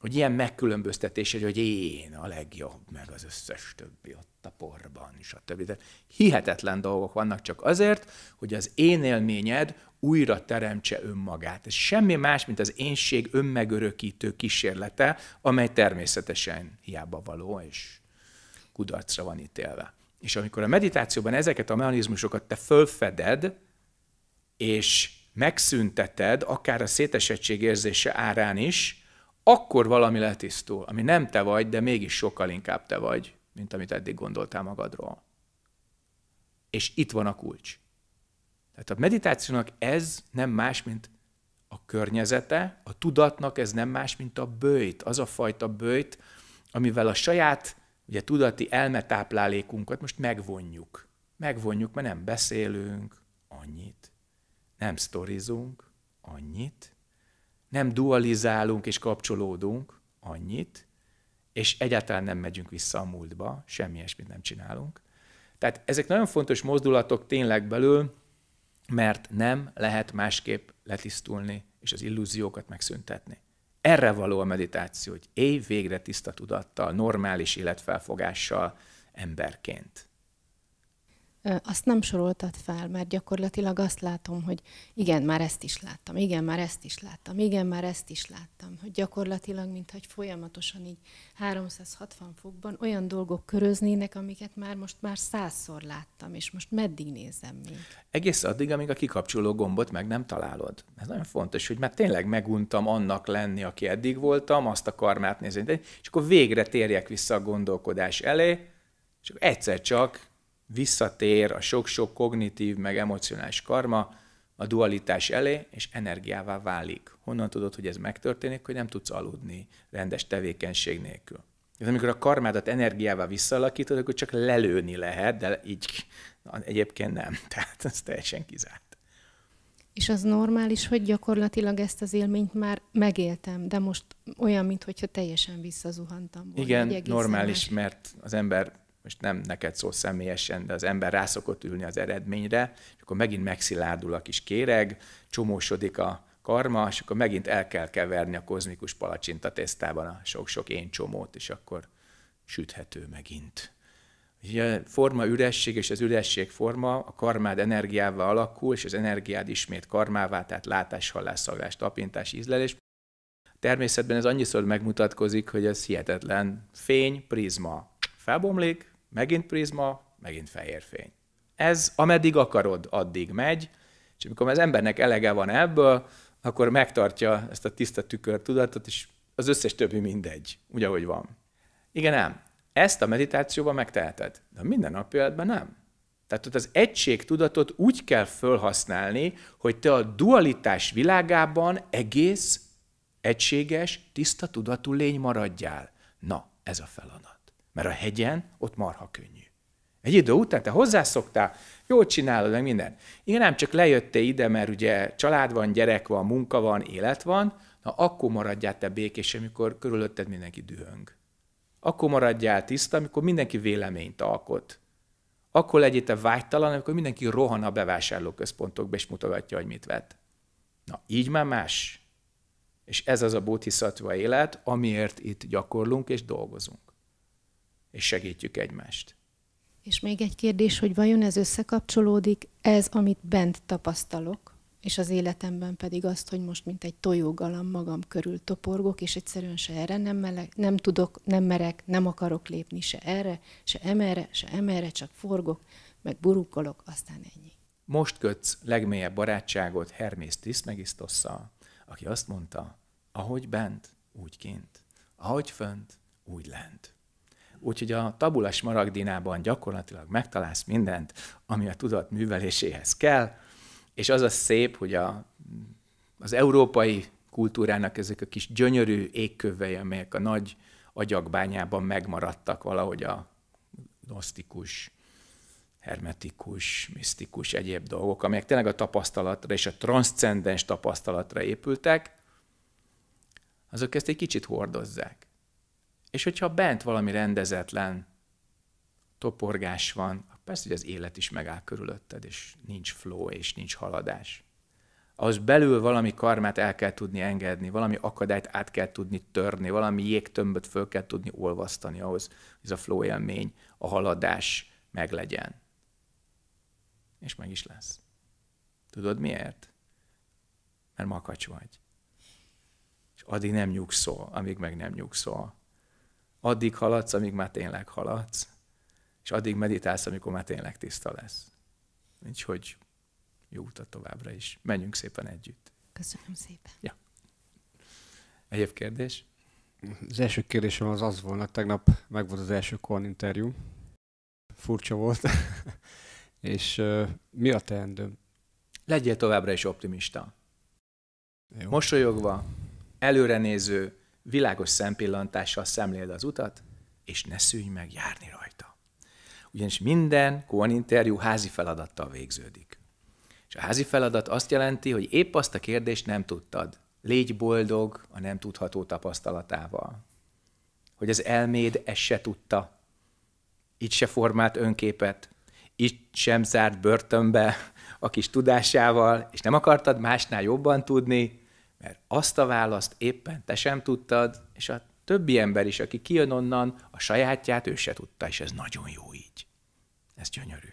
hogy ilyen megkülönböztetés, hogy én a legjobb, meg az összes többi ott a porban, többi. De hihetetlen dolgok vannak csak azért, hogy az én élményed újra teremtse önmagát. Ez semmi más, mint az énség önmegörökítő kísérlete, amely természetesen hiába való, és kudarcra van ítélve. És amikor a meditációban ezeket a mechanizmusokat te fölfeded, és megszünteted, akár a szétesettség érzése árán is, akkor valami letisztul, ami nem te vagy, de mégis sokkal inkább te vagy, mint amit eddig gondoltál magadról. És itt van a kulcs. Tehát a meditációnak ez nem más, mint a környezete, a tudatnak ez nem más, mint a bőjt, az a fajta bőjt, amivel a saját ugye, tudati elmetáplálékunkat most megvonjuk. Megvonjuk, mert nem beszélünk annyit nem sztorizunk annyit, nem dualizálunk és kapcsolódunk annyit, és egyáltalán nem megyünk vissza a múltba, semmi ilyesmit nem csinálunk. Tehát ezek nagyon fontos mozdulatok tényleg belül, mert nem lehet másképp letisztulni és az illúziókat megszüntetni. Erre való a meditáció, hogy élj végre tiszta tudattal, normális életfelfogással, emberként. Azt nem soroltad fel, mert gyakorlatilag azt látom, hogy igen, már ezt is láttam, igen, már ezt is láttam, igen, már ezt is láttam. Hogy gyakorlatilag, mintha folyamatosan így 360 fokban olyan dolgok köröznének, amiket már most már százszor láttam, és most meddig nézem még? Egész addig, amíg a kikapcsoló gombot meg nem találod. Ez nagyon fontos, hogy már tényleg meguntam annak lenni, aki eddig voltam, azt a karmát nézni, és akkor végre térjek vissza a gondolkodás elé, és akkor egyszer csak visszatér a sok-sok kognitív, meg emocionális karma a dualitás elé, és energiává válik. Honnan tudod, hogy ez megtörténik, hogy nem tudsz aludni rendes tevékenység nélkül. Ez amikor a karmádat energiává visszalakítod, akkor csak lelőni lehet, de így egyébként nem. Tehát ez teljesen kizárt. És az normális, hogy gyakorlatilag ezt az élményt már megéltem, de most olyan, mintha teljesen visszazuhantam volna. Igen, normális, más. mert az ember, most nem neked szól személyesen, de az ember rászokott ülni az eredményre, és akkor megint megszilárdul a kis kéreg, csomósodik a karma, és akkor megint el kell keverni a kozmikus palacsinta tesztában a sok-sok én csomót, és akkor süthető megint. A forma üresség, és az üresség forma a karmád energiával alakul, és az energiád ismét karmává, tehát látás, hallás, szagás, tapintás, ízlelés. Természetben ez annyiszor megmutatkozik, hogy ez hihetetlen fény, prizma. Felbomlik, megint prizma, megint fehér fény. Ez ameddig akarod, addig megy, és amikor az embernek elege van ebből, akkor megtartja ezt a tiszta tükör tudatot, és az összes többi mindegy, úgy, ahogy van. Igen ám, ezt a meditációban megteheted, de a mindennapi életben nem. Tehát ott az egység tudatot úgy kell felhasználni, hogy te a dualitás világában egész, egységes, tiszta tudatú lény maradjál. Na, ez a feladat. Mert a hegyen ott marha könnyű. Egy idő után te hozzászoktál, jól csinálod, meg minden. Igen, nem csak lejöttél ide, mert ugye család van, gyerek van, munka van, élet van, na akkor maradjál te békés, amikor körülötted mindenki dühöng. Akkor maradjál tiszta, amikor mindenki véleményt alkot. Akkor legyél te vágytalan, amikor mindenki rohan a bevásárlóközpontokba és mutogatja, hogy mit vett. Na, így már más. És ez az a bodhisattva élet, amiért itt gyakorlunk és dolgozunk. És segítjük egymást. És még egy kérdés, hogy vajon ez összekapcsolódik, ez, amit bent tapasztalok, és az életemben pedig azt, hogy most mint egy tojógalam magam körül toporgok, és egyszerűen se erre nem, meleg, nem tudok, nem merek, nem akarok lépni se erre, se emerre, se emerre, csak forgok, meg burukkolok, aztán ennyi. Most kötsz legmélyebb barátságot Hermész Trismegisztosszal, aki azt mondta, ahogy bent, úgy kint, ahogy fönt, úgy lent. Úgyhogy a tabulas maragdinában gyakorlatilag megtalálsz mindent, ami a tudat műveléséhez kell, és az a szép, hogy a, az európai kultúrának ezek a kis gyönyörű égkövei, amelyek a nagy agyakbányában megmaradtak valahogy a gnosztikus, hermetikus, misztikus egyéb dolgok, amelyek tényleg a tapasztalatra és a transzcendens tapasztalatra épültek, azok ezt egy kicsit hordozzák. És hogyha bent valami rendezetlen toporgás van, persze, hogy az élet is megáll körülötted, és nincs flow, és nincs haladás. Ahhoz belül valami karmát el kell tudni engedni, valami akadályt át kell tudni törni, valami jégtömböt föl kell tudni olvasztani ahhoz, hogy ez a flow élmény, a haladás meglegyen. És meg is lesz. Tudod miért? Mert makacs vagy. És addig nem nyugszol, amíg meg nem nyugszol. Addig haladsz, amíg már tényleg haladsz és addig meditálsz, amikor már tényleg tiszta lesz. Úgyhogy jó utat továbbra is. Menjünk szépen együtt. Köszönöm szépen. Ja. Egyéb kérdés? Az első kérdésem az az volna, tegnap meg volt az első korn interjú. Furcsa volt. és uh, mi a teendőm? Legyél továbbra is optimista. Jó. Mosolyogva, előrenéző, világos szempillantással szemléld az utat, és ne szűnj meg járni rajta ugyanis minden Koan interjú házi feladattal végződik. És a házi feladat azt jelenti, hogy épp azt a kérdést nem tudtad. Légy boldog a nem tudható tapasztalatával. Hogy az elméd ezt se tudta. Itt se formált önképet, itt sem zárt börtönbe a kis tudásával, és nem akartad másnál jobban tudni, mert azt a választ éppen te sem tudtad, és a többi ember is, aki kijön onnan, a sajátját ő se tudta, és ez nagyon jó így. Ez gyönyörű.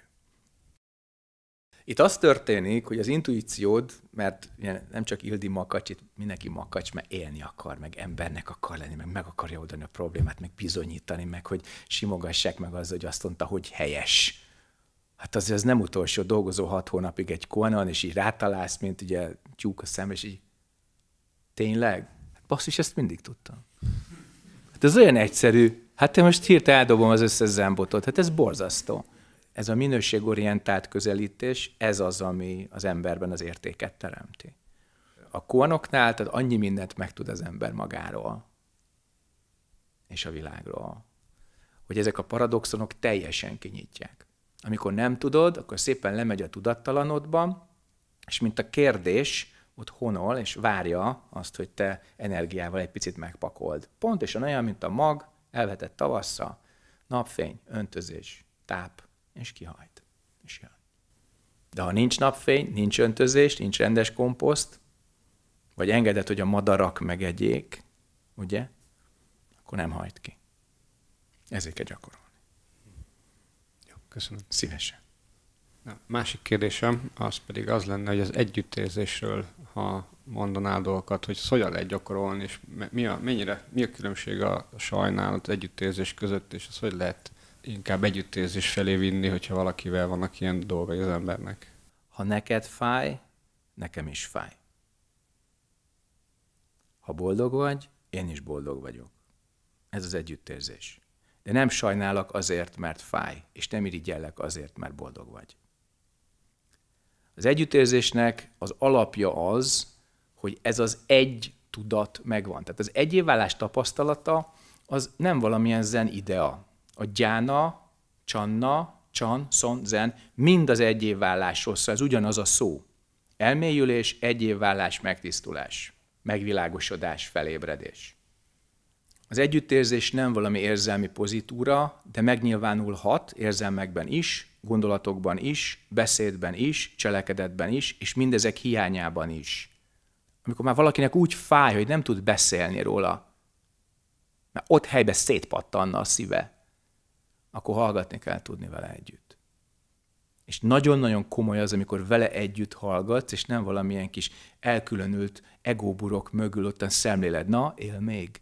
Itt az történik, hogy az intuíciód, mert nem csak Ildi makacs, itt mindenki makacs, mert élni akar, meg embernek akar lenni, meg meg akarja oldani a problémát, meg bizonyítani, meg hogy simogassák meg az, hogy azt mondta, hogy helyes. Hát azért az nem utolsó, dolgozó hat hónapig egy konan, és így rátalálsz, mint ugye tyúk a szem, és így tényleg? Basszus, ezt mindig tudtam. Hát ez olyan egyszerű. Hát te most hirtelen eldobom az összes zembotot. Hát ez borzasztó. ez a minőségorientált közelítés, ez az, ami az emberben az értéket teremti. A koanoknál tehát annyi mindent megtud az ember magáról és a világról, hogy ezek a paradoxonok teljesen kinyitják. Amikor nem tudod, akkor szépen lemegy a tudattalanodba, és mint a kérdés, ott honol, és várja azt, hogy te energiával egy picit megpakold. Pontosan olyan, mint a mag, elvetett tavasszal, napfény, öntözés, táp, és kihajt, és jön. De ha nincs napfény, nincs öntözés, nincs rendes komposzt, vagy engedett, hogy a madarak megegyék, ugye, akkor nem hajt ki. Ezért kell gyakorolni. Jó, köszönöm. Szívesen. Na, másik kérdésem az pedig az lenne, hogy az együttérzésről, ha mondanál dolgokat, hogy hogyan lehet gyakorolni, és mi a, mennyire, mi a különbség a sajnálat, együttérzés között, és az hogy lehet inkább együttérzés felé vinni, hogyha valakivel vannak ilyen dolgai az embernek. Ha neked fáj, nekem is fáj. Ha boldog vagy, én is boldog vagyok. Ez az együttérzés. De nem sajnálok azért, mert fáj, és nem irigyellek azért, mert boldog vagy. Az együttérzésnek az alapja az, hogy ez az egy tudat megvan. Tehát az egyévállás tapasztalata az nem valamilyen zen idea. A gyána, csanna, csan, szon, zen, mind az egyévállásról szól, ez ugyanaz a szó. Elmélyülés, egyévállás, megtisztulás, megvilágosodás, felébredés. Az együttérzés nem valami érzelmi pozitúra, de megnyilvánulhat érzelmekben is, gondolatokban is, beszédben is, cselekedetben is, és mindezek hiányában is. Amikor már valakinek úgy fáj, hogy nem tud beszélni róla, mert ott helyben szétpattanna a szíve, akkor hallgatni kell tudni vele együtt. És nagyon-nagyon komoly az, amikor vele együtt hallgatsz, és nem valamilyen kis elkülönült egóburok mögül ottan szemléled. Na, él még?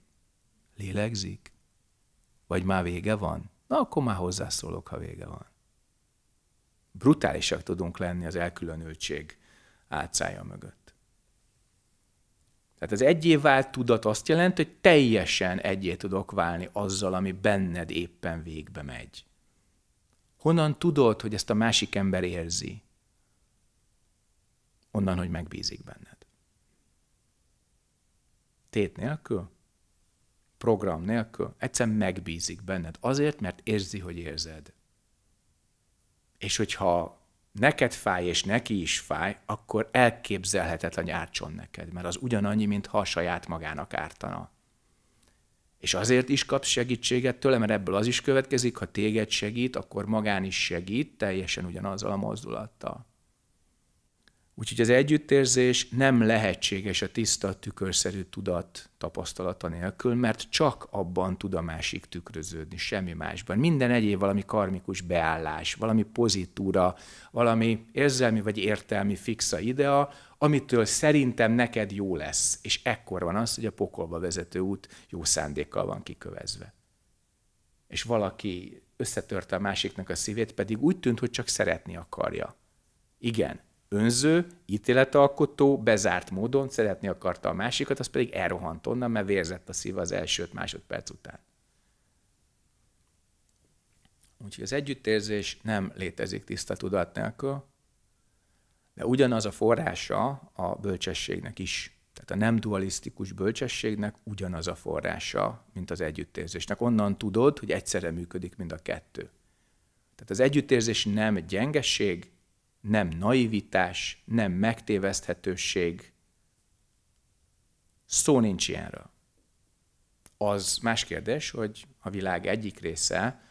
Lélegzik? Vagy már vége van? Na, akkor már hozzászólok, ha vége van. Brutálisak tudunk lenni az elkülönültség álcája mögött. Tehát az egyé vált tudat azt jelenti, hogy teljesen egyé tudok válni azzal, ami benned éppen végbe megy. Honnan tudod, hogy ezt a másik ember érzi? Onnan, hogy megbízik benned. Tét nélkül? Program nélkül, egyszerűen megbízik benned. Azért, mert érzi, hogy érzed. És hogyha neked fáj, és neki is fáj, akkor elképzelhetetlen, hogy ártson neked, mert az ugyanannyi, mint ha a saját magának ártana. És azért is kapsz segítséget tőle, mert ebből az is következik, ha téged segít, akkor magán is segít, teljesen ugyanazzal a mozdulattal. Úgyhogy az együttérzés nem lehetséges a tiszta, tükörszerű tudat tapasztalata nélkül, mert csak abban tud a másik tükröződni, semmi másban. Minden egyéb valami karmikus beállás, valami pozitúra, valami érzelmi vagy értelmi fixa idea, amitől szerintem neked jó lesz. És ekkor van az, hogy a pokolba vezető út jó szándékkal van kikövezve. És valaki összetörte a másiknak a szívét, pedig úgy tűnt, hogy csak szeretni akarja. Igen, önző, ítéletalkotó, bezárt módon szeretni akarta a másikat, az pedig elrohant onnan, mert vérzett a szíve az első másodperc után. Úgyhogy az együttérzés nem létezik tiszta tudat nélkül, de ugyanaz a forrása a bölcsességnek is. Tehát a nem dualisztikus bölcsességnek ugyanaz a forrása, mint az együttérzésnek. Onnan tudod, hogy egyszerre működik mind a kettő. Tehát az együttérzés nem gyengesség, nem naivitás, nem megtéveszthetőség. Szó nincs ilyenről. Az más kérdés, hogy a világ egyik része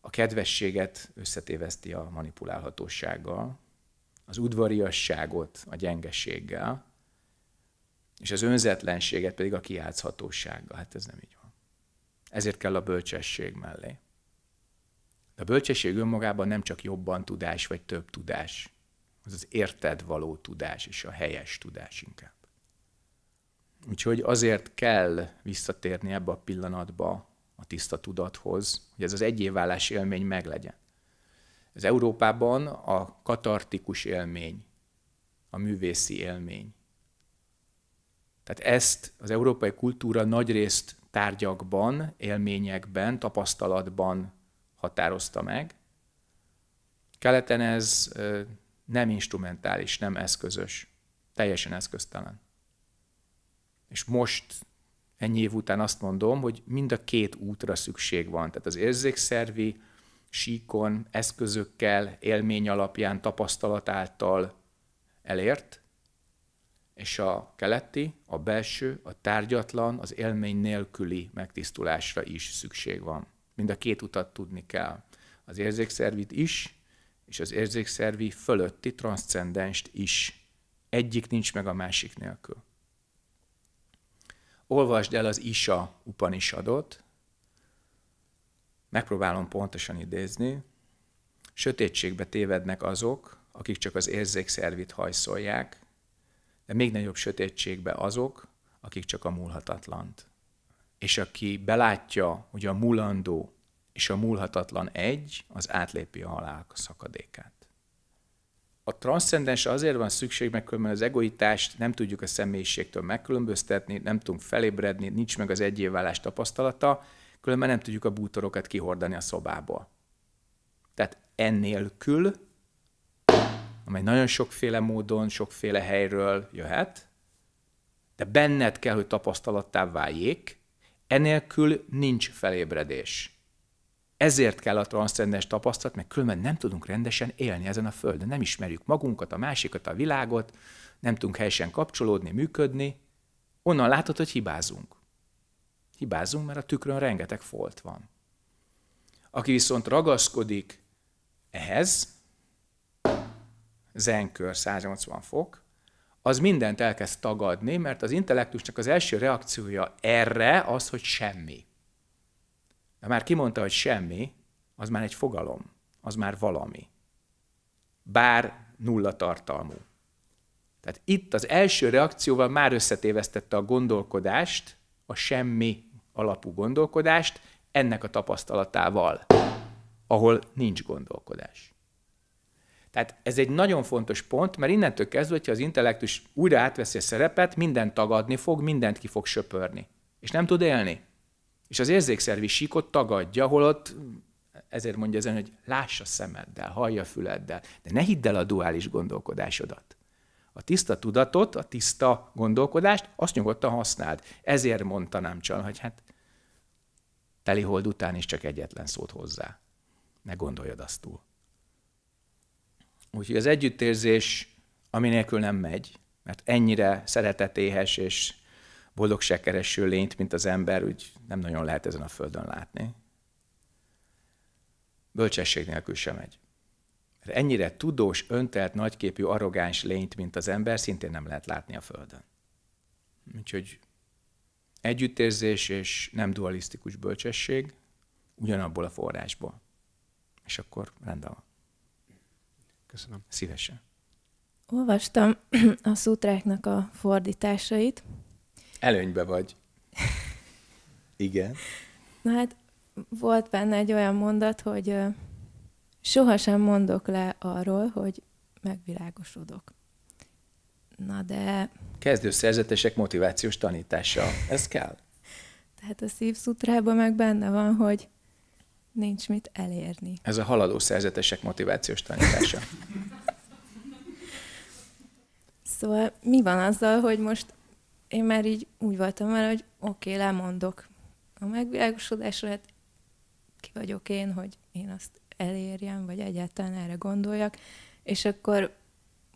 a kedvességet összetéveszti a manipulálhatósággal, az udvariasságot a gyengességgel, és az önzetlenséget pedig a kiátszhatósággal. Hát ez nem így van. Ezért kell a bölcsesség mellé. De a bölcsesség önmagában nem csak jobban tudás, vagy több tudás. Az az érted való tudás, és a helyes tudás inkább. Úgyhogy azért kell visszatérni ebbe a pillanatba a tiszta tudathoz, hogy ez az egyévállás élmény meglegyen. Ez Európában a katartikus élmény, a művészi élmény. Tehát ezt az európai kultúra nagyrészt tárgyakban, élményekben, tapasztalatban határozta meg, Keleten ez nem instrumentális, nem eszközös, teljesen eszköztelen. És most ennyi év után azt mondom, hogy mind a két útra szükség van. Tehát az érzékszervi, síkon, eszközökkel, élmény alapján, tapasztalat által elért, és a keleti, a belső, a tárgyatlan, az élmény nélküli megtisztulásra is szükség van. Mind a két utat tudni kell. Az érzékszervit is, és az érzékszervi fölötti transzcendenst is. Egyik nincs meg a másik nélkül. Olvasd el az Isa Upanishadot, megpróbálom pontosan idézni, sötétségbe tévednek azok, akik csak az érzékszervit hajszolják, de még nagyobb sötétségbe azok, akik csak a múlhatatlant. És aki belátja, hogy a múlandó és a múlhatatlan egy, az átlépi a halál szakadékát. A transzcendens azért van szükség, mert különben az egoitást nem tudjuk a személyiségtől megkülönböztetni, nem tudunk felébredni, nincs meg az egyévvállás tapasztalata, különben nem tudjuk a bútorokat kihordani a szobából. Tehát ennélkül, amely nagyon sokféle módon, sokféle helyről jöhet, de benned kell, hogy tapasztalattá váljék, enélkül nincs felébredés. Ezért kell a transzcendens tapasztalat, mert különben nem tudunk rendesen élni ezen a földön. Nem ismerjük magunkat, a másikat, a világot, nem tudunk helyesen kapcsolódni, működni. Onnan látod, hogy hibázunk. Hibázunk, mert a tükrön rengeteg folt van. Aki viszont ragaszkodik ehhez, zenkör 180 fok, az mindent elkezd tagadni, mert az intellektusnak az első reakciója erre az, hogy semmi. De már kimondta, hogy semmi, az már egy fogalom, az már valami. Bár nulla tartalmú. Tehát itt az első reakcióval már összetévesztette a gondolkodást, a semmi alapú gondolkodást, ennek a tapasztalatával, ahol nincs gondolkodás. Tehát ez egy nagyon fontos pont, mert innentől kezdve, hogyha az intellektus újra átveszi a szerepet, mindent tagadni fog, mindent ki fog söpörni. És nem tud élni. És az érzékszervi síkot tagadja, holott ezért mondja ezen, hogy lássa szemeddel, hallja füleddel, de ne hidd el a duális gondolkodásodat. A tiszta tudatot, a tiszta gondolkodást, azt nyugodtan használd. Ezért mondta csak, hogy hát telihold után is csak egyetlen szót hozzá. Ne gondoljad azt túl. Úgyhogy az együttérzés, ami nélkül nem megy, mert ennyire szeretetéhes és boldogságkereső lényt, mint az ember, úgy nem nagyon lehet ezen a földön látni. Bölcsesség nélkül sem megy. Mert ennyire tudós, öntelt, nagyképű, arrogáns lényt, mint az ember, szintén nem lehet látni a földön. Úgyhogy együttérzés és nem dualisztikus bölcsesség ugyanabból a forrásból. És akkor rendben van. Köszönöm. Szívesen. Olvastam a szútráknak a fordításait, Előnybe vagy. Igen. Na hát volt benne egy olyan mondat, hogy sohasem mondok le arról, hogy megvilágosodok. Na de... Kezdőszerzetesek motivációs tanítása. Ez kell. Tehát a szívszutrában meg benne van, hogy nincs mit elérni. Ez a haladó szerzetesek motivációs tanítása. Szóval mi van azzal, hogy most én már így úgy voltam vele, hogy oké, okay, lemondok a megvilágosodásra, hát ki vagyok én, hogy én azt elérjem, vagy egyáltalán erre gondoljak, és akkor,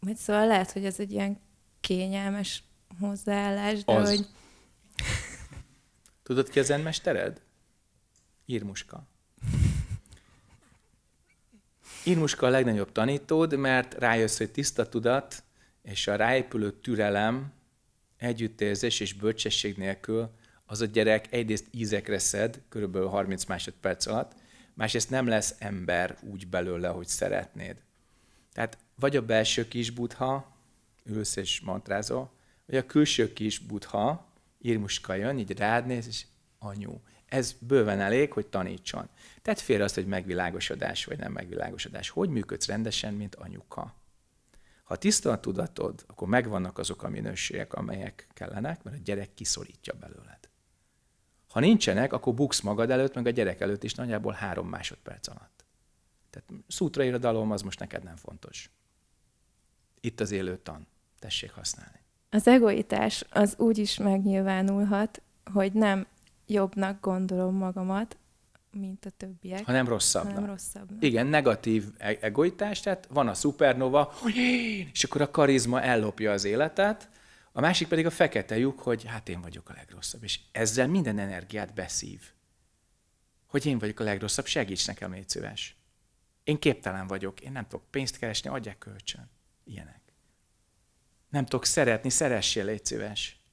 hogy szóval lehet, hogy ez egy ilyen kényelmes hozzáállás, de az. hogy... Tudod ki a zenmestered? Írmuska. Írmuska a legnagyobb tanítód, mert rájössz, hogy tiszta tudat és a ráépülő türelem együttérzés és bölcsesség nélkül az a gyerek egyrészt ízekre szed, körülbelül 30 másodperc alatt, másrészt nem lesz ember úgy belőle, hogy szeretnéd. Tehát vagy a belső kis butha, ülsz és mantrázol, vagy a külső kis butha, írmuska jön, így rád néz, és anyu. Ez bőven elég, hogy tanítson. Tehát félre azt, hogy megvilágosodás vagy nem megvilágosodás. Hogy működsz rendesen, mint anyuka? Ha tiszta a tudatod, akkor megvannak azok a minőségek, amelyek kellenek, mert a gyerek kiszorítja belőled. Ha nincsenek, akkor buksz magad előtt, meg a gyerek előtt is nagyjából három másodperc alatt. Tehát szútra irodalom az most neked nem fontos. Itt az élő tan. Tessék használni. Az egoitás az úgy is megnyilvánulhat, hogy nem jobbnak gondolom magamat, mint a többiek. Hanem rosszabbnak. Hanem rosszabbnak. Igen, negatív e- egoitás, tehát van a szupernova, hogy én, és akkor a karizma ellopja az életet, a másik pedig a fekete lyuk, hogy hát én vagyok a legrosszabb, és ezzel minden energiát beszív. Hogy én vagyok a legrosszabb, segíts nekem, légy szíves. Én képtelen vagyok, én nem tudok pénzt keresni, adják kölcsön. Ilyenek. Nem tudok szeretni, szeressél, légy szíves.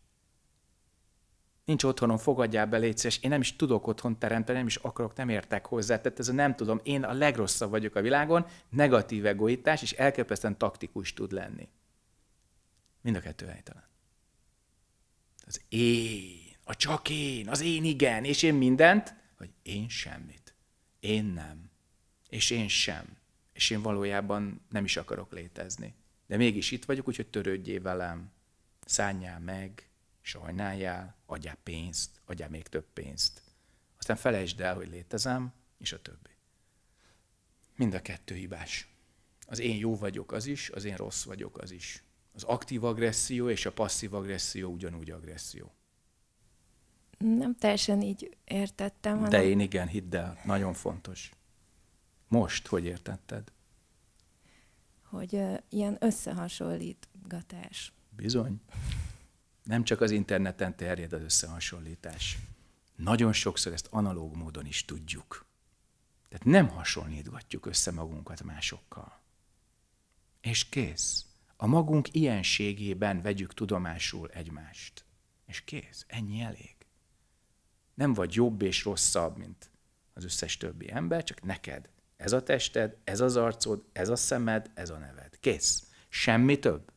Nincs otthonom, fogadjál be, légy szíves. Én nem is tudok otthon teremteni, nem is akarok, nem értek hozzá. Tehát ez a nem tudom, én a legrosszabb vagyok a világon, negatív egoitás, és elképesztően taktikus tud lenni. Mind a kettő helytelen. Az én, a csak én, az én igen, és én mindent, vagy én semmit. Én nem. És én sem. És én valójában nem is akarok létezni. De mégis itt vagyok, úgyhogy törődjél velem, szálljál meg, sajnáljál, adjál pénzt, adjál még több pénzt. Aztán felejtsd el, hogy létezem, és a többi. Mind a kettő hibás. Az én jó vagyok az is, az én rossz vagyok az is. Az aktív agresszió és a passzív agresszió ugyanúgy agresszió. Nem teljesen így értettem. Hanem... De én igen, hidd el, nagyon fontos. Most, hogy értetted? Hogy uh, ilyen összehasonlítgatás. Bizony. Nem csak az interneten terjed az összehasonlítás. Nagyon sokszor ezt analóg módon is tudjuk. Tehát nem hasonlítgatjuk össze magunkat másokkal. És kész. A magunk ilyenségében vegyük tudomásul egymást. És kész. Ennyi elég. Nem vagy jobb és rosszabb, mint az összes többi ember, csak neked. Ez a tested, ez az arcod, ez a szemed, ez a neved. Kész. Semmi több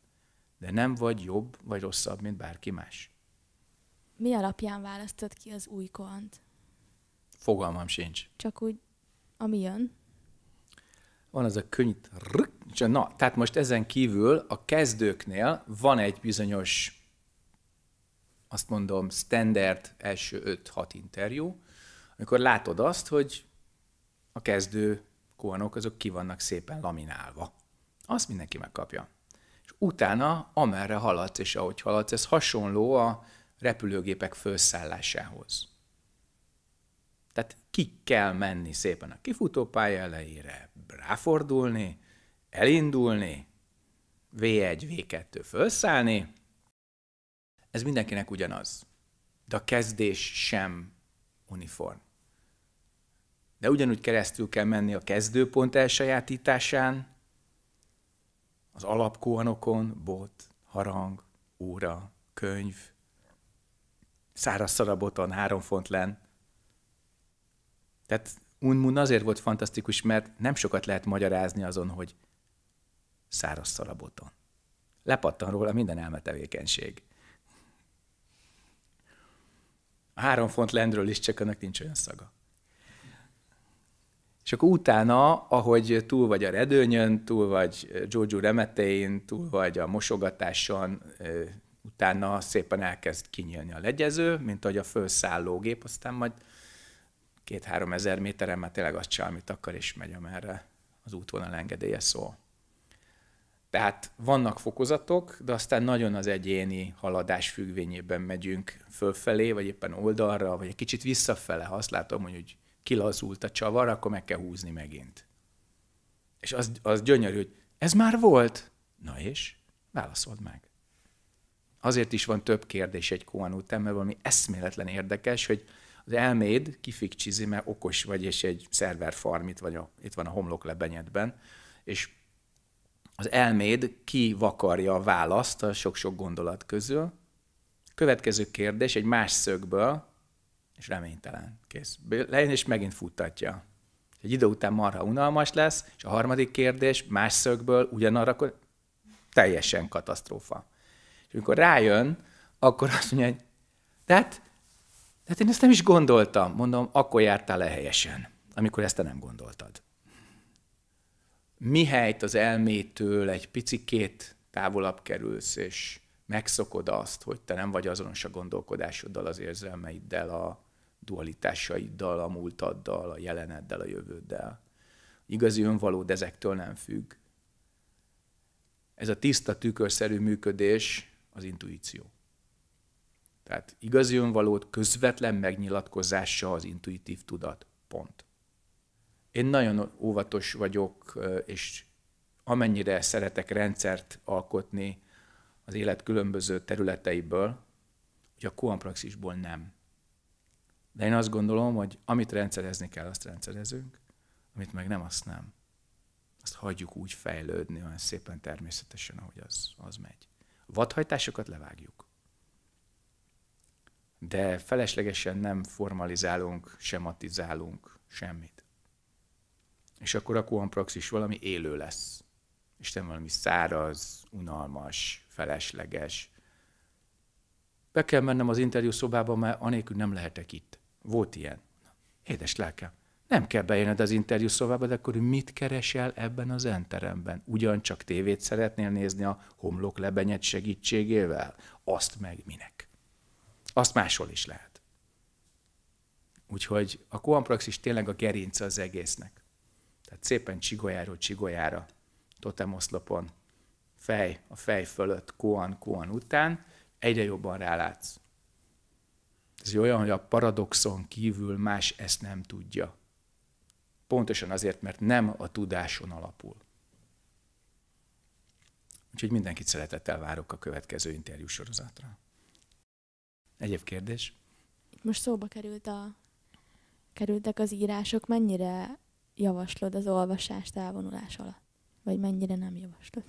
de nem vagy jobb vagy rosszabb, mint bárki más. Mi alapján választod ki az új koant? Fogalmam sincs. Csak úgy, ami jön? Van az a könyv, na, tehát most ezen kívül a kezdőknél van egy bizonyos, azt mondom, standard első 5-6 interjú, amikor látod azt, hogy a kezdő koanok azok ki vannak szépen laminálva. Azt mindenki megkapja utána amerre haladsz, és ahogy haladsz, ez hasonló a repülőgépek felszállásához. Tehát ki kell menni szépen a kifutópálya elejére, ráfordulni, elindulni, V1, V2 felszállni. Ez mindenkinek ugyanaz. De a kezdés sem uniform. De ugyanúgy keresztül kell menni a kezdőpont elsajátításán, az alapkóanokon, bot, harang, óra, könyv, száraz szaraboton, három font len. Tehát Unmun azért volt fantasztikus, mert nem sokat lehet magyarázni azon, hogy száraz szaraboton. Lepattan róla minden elmetevékenység. A három font lendről is csak annak nincs olyan szaga. És akkor utána, ahogy túl vagy a redőnyön, túl vagy Jojo remetein, túl vagy a mosogatáson, utána szépen elkezd kinyílni a legyező, mint ahogy a felszállógép, aztán majd két-három ezer méteren már tényleg azt csinál, amit akar, és megy, amerre az útvonal engedélye szól. Tehát vannak fokozatok, de aztán nagyon az egyéni haladás függvényében megyünk fölfelé, vagy éppen oldalra, vagy egy kicsit visszafele. Ha azt látom, hogy kilazult a csavar, akkor meg kell húzni megint. És az, az gyönyörű, hogy ez már volt. Na és? Válaszold meg. Azért is van több kérdés egy koan után, mert valami eszméletlen érdekes, hogy az elméd kifikcsizi, mert okos vagy, és egy szerver farm itt, vagy a, itt van a homloklebenyedben, és az elméd kivakarja a választ a sok-sok gondolat közül. Következő kérdés egy más szögből, és reménytelen. Kész. Lejön, és megint futtatja. Egy idő után marha unalmas lesz, és a harmadik kérdés más szögből ugyanarra, akkor teljesen katasztrófa. És amikor rájön, akkor azt mondja, hogy de hát, de hát én ezt nem is gondoltam. Mondom, akkor jártál le helyesen, amikor ezt te nem gondoltad. Mihelyt az elmétől egy picikét távolabb kerülsz, és megszokod azt, hogy te nem vagy azonos a gondolkodásoddal, az érzelmeiddel, a dualitásaiddal, a múltaddal, a jeleneddel, a jövőddel. Igazi önvalód ezektől nem függ. Ez a tiszta, tükörszerű működés az intuíció. Tehát igazi önvalód közvetlen megnyilatkozása az intuitív tudat. Pont. Én nagyon óvatos vagyok, és amennyire szeretek rendszert alkotni az élet különböző területeiből, hogy a koanpraxisból nem. De én azt gondolom, hogy amit rendszerezni kell, azt rendszerezünk, amit meg nem, azt nem. Azt hagyjuk úgy fejlődni, olyan szépen természetesen, ahogy az, az megy. Vadhajtásokat levágjuk. De feleslegesen nem formalizálunk, sematizálunk semmit. És akkor a koanpraxis valami élő lesz. És nem valami száraz, unalmas, felesleges. Be kell mennem az interjú szobába, mert anélkül nem lehetek itt. Volt ilyen. Édes lelkem, nem kell bejönned az interjú szobába, de akkor mit keresel ebben az enteremben? Ugyancsak tévét szeretnél nézni a homlok lebenyed segítségével? Azt meg minek? Azt máshol is lehet. Úgyhogy a koanpraxis tényleg a gerince az egésznek. Tehát szépen csigolyáról csigolyára, totemoszlopon, fej, a fej fölött, koan, koan után, egyre jobban rálátsz. Ez olyan, hogy a paradoxon kívül más ezt nem tudja. Pontosan azért, mert nem a tudáson alapul. Úgyhogy mindenkit szeretettel várok a következő interjú sorozatra. Egyéb kérdés? Most szóba került a, kerültek az írások. Mennyire javaslod az olvasást elvonulás alatt? Vagy mennyire nem javaslod?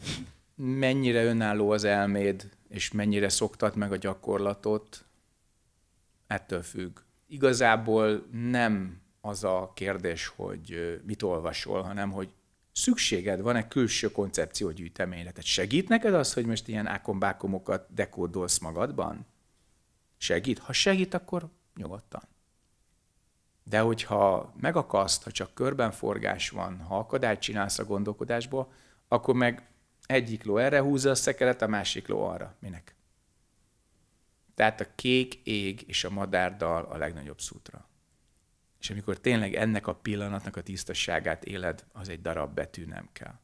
Mennyire önálló az elméd, és mennyire szoktat meg a gyakorlatot, ettől függ. Igazából nem az a kérdés, hogy mit olvasol, hanem hogy szükséged van-e külső koncepciógyűjteményre. Tehát segít neked az, hogy most ilyen ákombákomokat dekódolsz magadban? Segít? Ha segít, akkor nyugodtan. De hogyha megakaszt, ha csak körben forgás van, ha akadályt csinálsz a gondolkodásból, akkor meg egyik ló erre húzza a szekeret, a másik ló arra. Minek? Tehát a kék ég és a madárdal a legnagyobb szútra. És amikor tényleg ennek a pillanatnak a tisztasságát éled, az egy darab betű nem kell.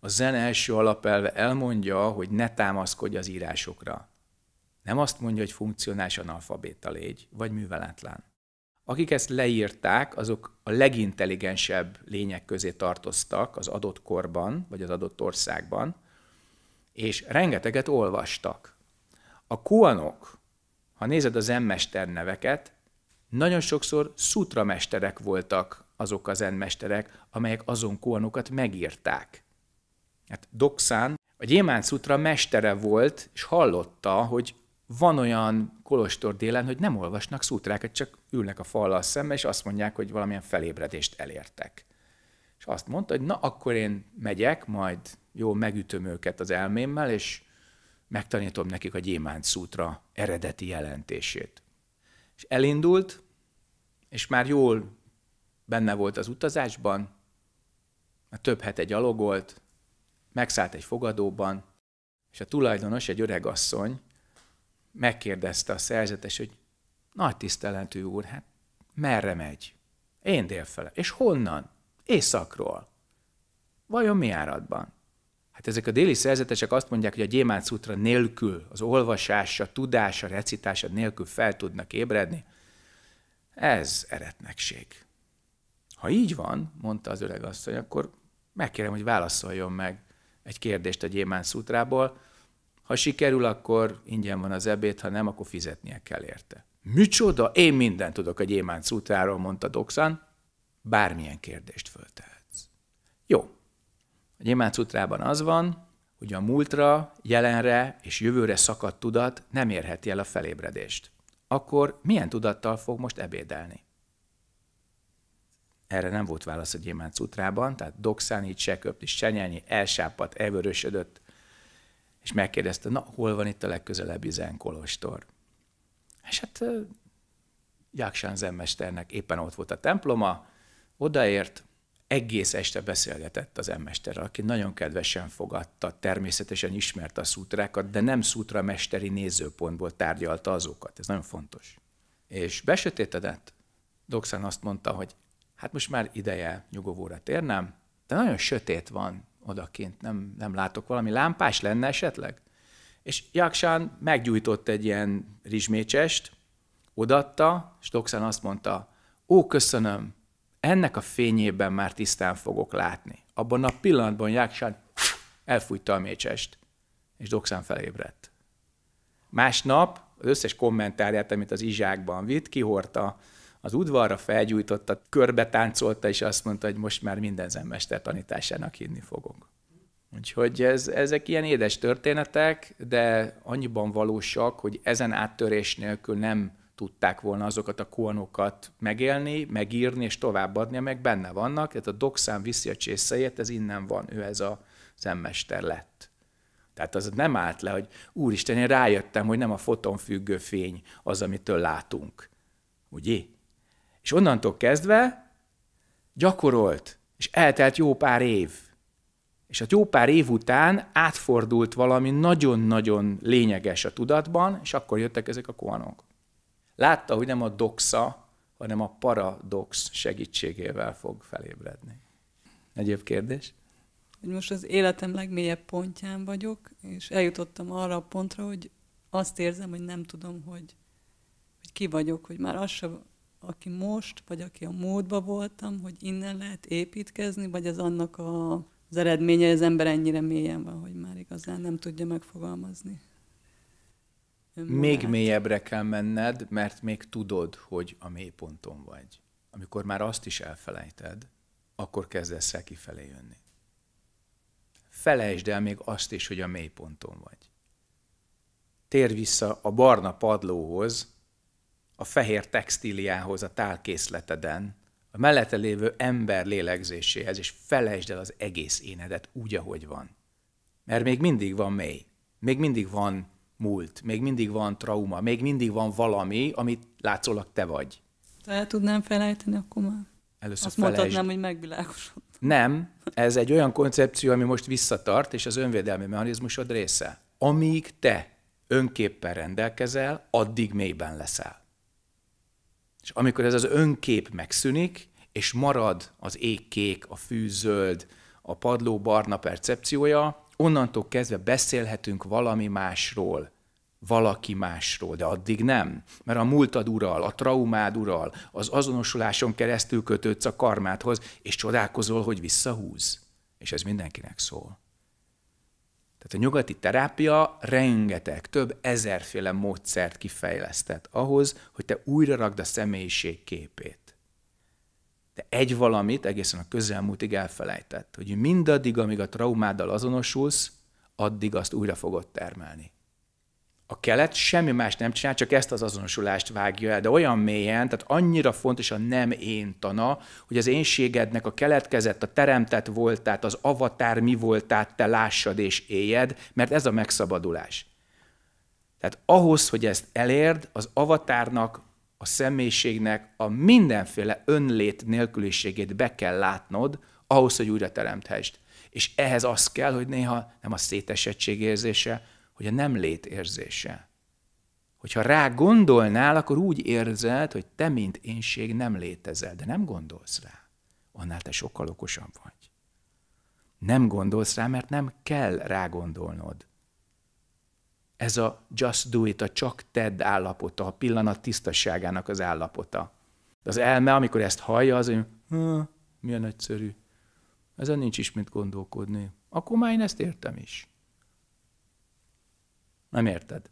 A zen első alapelve elmondja, hogy ne támaszkodj az írásokra. Nem azt mondja, hogy funkcionális analfabéta légy, vagy műveletlen. Akik ezt leírták, azok a legintelligensebb lények közé tartoztak az adott korban, vagy az adott országban, és rengeteget olvastak. A kuanok, ha nézed az emmester neveket, nagyon sokszor szutramesterek voltak azok az enmesterek, amelyek azon kuanokat megírták. Hát Doxán a Gyémán Szutra mestere volt, és hallotta, hogy van olyan kolostor délen, hogy nem olvasnak szutrákat, csak ülnek a fallal szembe, és azt mondják, hogy valamilyen felébredést elértek. És azt mondta, hogy na, akkor én megyek, majd jó megütöm őket az elmémmel, és megtanítom nekik a Gyémánt szútra eredeti jelentését. És elindult, és már jól benne volt az utazásban, már több hete gyalogolt, megszállt egy fogadóban, és a tulajdonos, egy öreg asszony, megkérdezte a szerzetes, hogy nagy tiszteletű úr, hát merre megy? Én délfele. És honnan? Északról. Vajon mi áradban? Hát ezek a déli szerzetesek azt mondják, hogy a Gyémánt Szutra nélkül, az olvasása, tudása, recitása nélkül fel tudnak ébredni. Ez eretnekség. Ha így van, mondta az öreg asszony, akkor megkérem, hogy válaszoljon meg egy kérdést a Gyémánt Szutrából. Ha sikerül, akkor ingyen van az ebéd, ha nem, akkor fizetnie kell érte. Micsoda? Én mindent tudok a Gyémánt Szutráról, mondta Doxan. Bármilyen kérdést föltehetsz. A Gyémánt az van, hogy a múltra, jelenre és jövőre szakadt tudat nem érheti el a felébredést. Akkor milyen tudattal fog most ebédelni? Erre nem volt válasz a Gyémánt tehát doxán így se köpt, és se nyelni, elsápadt, elvörösödött, és megkérdezte, na, hol van itt a legközelebbi zen kolostor? És hát Jaksán zenmesternek éppen ott volt a temploma, odaért, egész este beszélgetett az emmesterrel, aki nagyon kedvesen fogadta, természetesen ismerte a szútrákat, de nem szútra mesteri nézőpontból tárgyalta azokat. Ez nagyon fontos. És besötétedett. Doxán azt mondta, hogy hát most már ideje nyugovóra térnem, de nagyon sötét van odakint, nem, nem látok valami lámpás lenne esetleg? És Jaksán meggyújtott egy ilyen rizsmécsest, odatta, és Doxán azt mondta, ó, köszönöm, ennek a fényében már tisztán fogok látni. Abban a pillanatban Jaksán elfújta a mécsest, és Doxán felébredt. Másnap az összes kommentárját, amit az izsákban vitt, kihorta az udvarra, felgyújtotta, körbe táncolta, és azt mondta, hogy most már minden zenmester tanításának hinni fogok. Úgyhogy ez, ezek ilyen édes történetek, de annyiban valósak, hogy ezen áttörés nélkül nem tudták volna azokat a kónokat megélni, megírni és továbbadni, amelyek benne vannak. Tehát a doxán viszi a csészeit, ez innen van, ő ez a zenmester lett. Tehát az nem állt le, hogy úristen, én rájöttem, hogy nem a foton függő fény az, amitől látunk. Ugye? És onnantól kezdve gyakorolt, és eltelt jó pár év. És a jó pár év után átfordult valami nagyon-nagyon lényeges a tudatban, és akkor jöttek ezek a koanok. Látta, hogy nem a doxa, hanem a paradox segítségével fog felébredni. Egyéb kérdés? Hogy most az életem legmélyebb pontján vagyok, és eljutottam arra a pontra, hogy azt érzem, hogy nem tudom, hogy, hogy ki vagyok, hogy már az sem, aki most, vagy aki a módban voltam, hogy innen lehet építkezni, vagy az annak a, az eredménye, hogy az ember ennyire mélyen van, hogy már igazán nem tudja megfogalmazni. Önmagát. Még mélyebbre kell menned, mert még tudod, hogy a mélyponton vagy. Amikor már azt is elfelejted, akkor kezdesz el kifelé jönni. Felejtsd el még azt is, hogy a mélyponton vagy. Tér vissza a barna padlóhoz, a fehér textíliához, a tálkészleteden, a mellette lévő ember lélegzéséhez, és felejtsd el az egész énedet úgy, ahogy van. Mert még mindig van mély, még mindig van múlt, még mindig van trauma, még mindig van valami, amit látszólag te vagy. El tudnám felejteni, akkor már Először azt felejtsd. mondhatnám, hogy megvilágosodtam. Nem, ez egy olyan koncepció, ami most visszatart, és az önvédelmi mechanizmusod része. Amíg te önképpen rendelkezel, addig mélyben leszel. És amikor ez az önkép megszűnik, és marad az ég kék, a fű zöld, a padló barna percepciója, onnantól kezdve beszélhetünk valami másról, valaki másról, de addig nem. Mert a múltad ural, a traumád ural, az azonosuláson keresztül kötődsz a karmádhoz, és csodálkozol, hogy visszahúz. És ez mindenkinek szól. Tehát a nyugati terápia rengeteg, több ezerféle módszert kifejlesztett ahhoz, hogy te újra rakd a személyiség képét. De egy valamit egészen a közelmúltig elfelejtett, hogy mindaddig, amíg a traumáddal azonosulsz, addig azt újra fogod termelni. A kelet semmi más nem csinál, csak ezt az azonosulást vágja el, de olyan mélyen, tehát annyira fontos a nem én tana, hogy az énségednek a keletkezett, a teremtett voltát, az avatár mi voltát te lássad és éljed, mert ez a megszabadulás. Tehát ahhoz, hogy ezt elérd, az avatárnak, a személyiségnek a mindenféle önlét nélküliségét be kell látnod, ahhoz, hogy újra teremthessd. És ehhez az kell, hogy néha nem a szétesettség érzése, hogy a nem lét érzése. Hogyha rá gondolnál, akkor úgy érzed, hogy te, mint énség nem létezel, de nem gondolsz rá. Annál te sokkal okosabb vagy. Nem gondolsz rá, mert nem kell rá gondolnod. Ez a just do it, a csak tedd állapota, a pillanat tisztasságának az állapota. De az elme, amikor ezt hallja, az, hogy milyen egyszerű. Ezen nincs is mit gondolkodni. Akkor már én ezt értem is. Nem érted.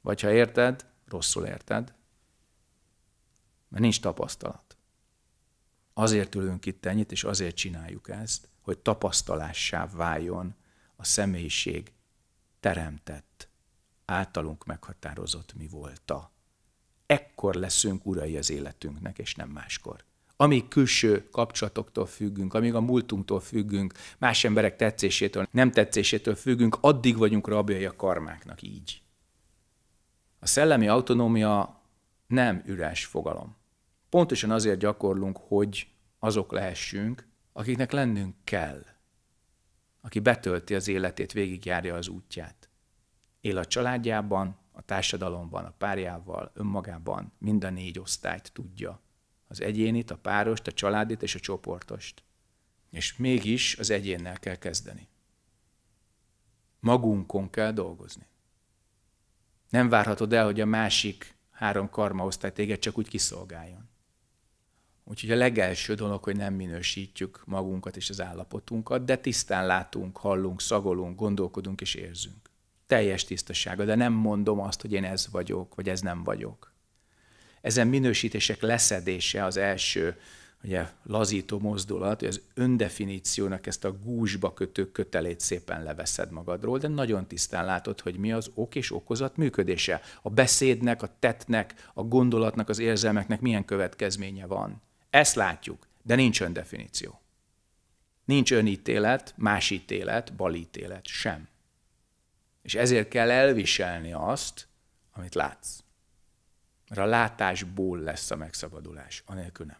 Vagy ha érted, rosszul érted, mert nincs tapasztalat. Azért ülünk itt ennyit, és azért csináljuk ezt, hogy tapasztalássá váljon a személyiség teremtett, általunk meghatározott mi volta. Ekkor leszünk urai az életünknek, és nem máskor. Amíg külső kapcsolatoktól függünk, amíg a múltunktól függünk, más emberek tetszésétől, nem tetszésétől függünk, addig vagyunk rabjai a karmáknak így. A szellemi autonómia nem üres fogalom. Pontosan azért gyakorlunk, hogy azok lehessünk, akiknek lennünk kell. Aki betölti az életét, végigjárja az útját. Él a családjában, a társadalomban, a párjával, önmagában, mind a négy osztályt tudja Az egyénit, a párost, a családit és a csoportost. És mégis az egyénnel kell kezdeni. Magunkon kell dolgozni. Nem várhatod el, hogy a másik három karmaosztály téged csak úgy kiszolgáljon. Úgyhogy a legelső dolog, hogy nem minősítjük magunkat és az állapotunkat, de tisztán látunk, hallunk, szagolunk, gondolkodunk és érzünk. Teljes tisztasága, de nem mondom azt, hogy én ez vagyok, vagy ez nem vagyok. Ezen minősítések leszedése az első ugye, lazító mozdulat, hogy az öndefiníciónak ezt a gúzsba kötő kötelét szépen leveszed magadról, de nagyon tisztán látod, hogy mi az ok és okozat működése. A beszédnek, a tettnek, a gondolatnak, az érzelmeknek milyen következménye van. Ezt látjuk, de nincs öndefiníció. Nincs önítélet, másítélet, balítélet, sem. És ezért kell elviselni azt, amit látsz. Mert a látásból lesz a megszabadulás, anélkül nem.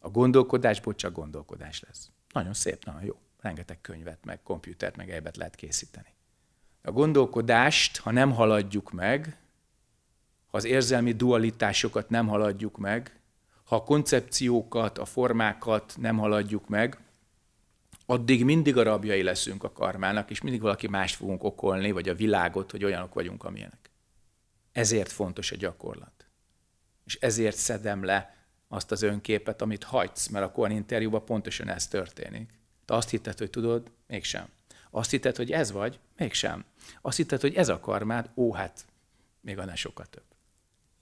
A gondolkodásból csak gondolkodás lesz. Nagyon szép, nagyon jó. Rengeteg könyvet, meg komputert, meg egyebet lehet készíteni. A gondolkodást, ha nem haladjuk meg, ha az érzelmi dualitásokat nem haladjuk meg, ha a koncepciókat, a formákat nem haladjuk meg, addig mindig a rabjai leszünk a karmának, és mindig valaki mást fogunk okolni, vagy a világot, hogy olyanok vagyunk, amilyenek. Ezért fontos a gyakorlat. És ezért szedem le azt az önképet, amit hagysz, mert a Koan interjúban pontosan ez történik. Te azt hitted, hogy tudod, mégsem. Azt hitted, hogy ez vagy, mégsem. Azt hitted, hogy ez a karmád, ó, hát még annál sokkal több.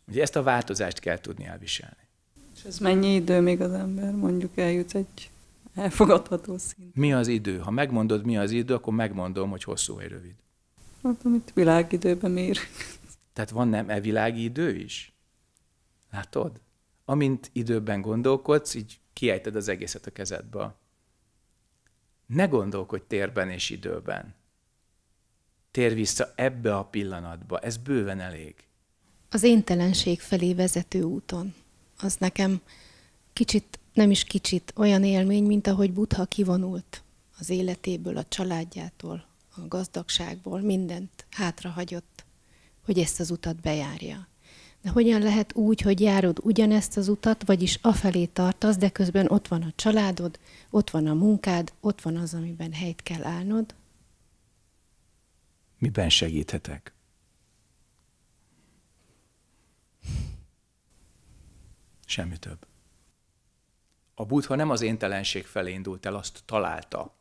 Ugye ezt a változást kell tudni elviselni. És ez mennyi idő, még az ember mondjuk eljut egy elfogadható szint? Mi az idő? Ha megmondod, mi az idő, akkor megmondom, hogy hosszú vagy rövid. Hát, amit világidőben mér. Tehát van nem e világi idő is? Látod? Amint időben gondolkodsz, így kiejted az egészet a kezedbe. Ne gondolkodj térben és időben. Tér vissza ebbe a pillanatba, ez bőven elég. Az éntelenség felé vezető úton az nekem kicsit, nem is kicsit olyan élmény, mint ahogy Buddha kivonult az életéből, a családjától, a gazdagságból, mindent hátrahagyott, hogy ezt az utat bejárja. De hogyan lehet úgy, hogy járod ugyanezt az utat, vagyis afelé tartasz, de közben ott van a családod, ott van a munkád, ott van az, amiben helyt kell állnod? Miben segíthetek? Semmi több. A buddha nem az éntelenség felé indult el, azt találta.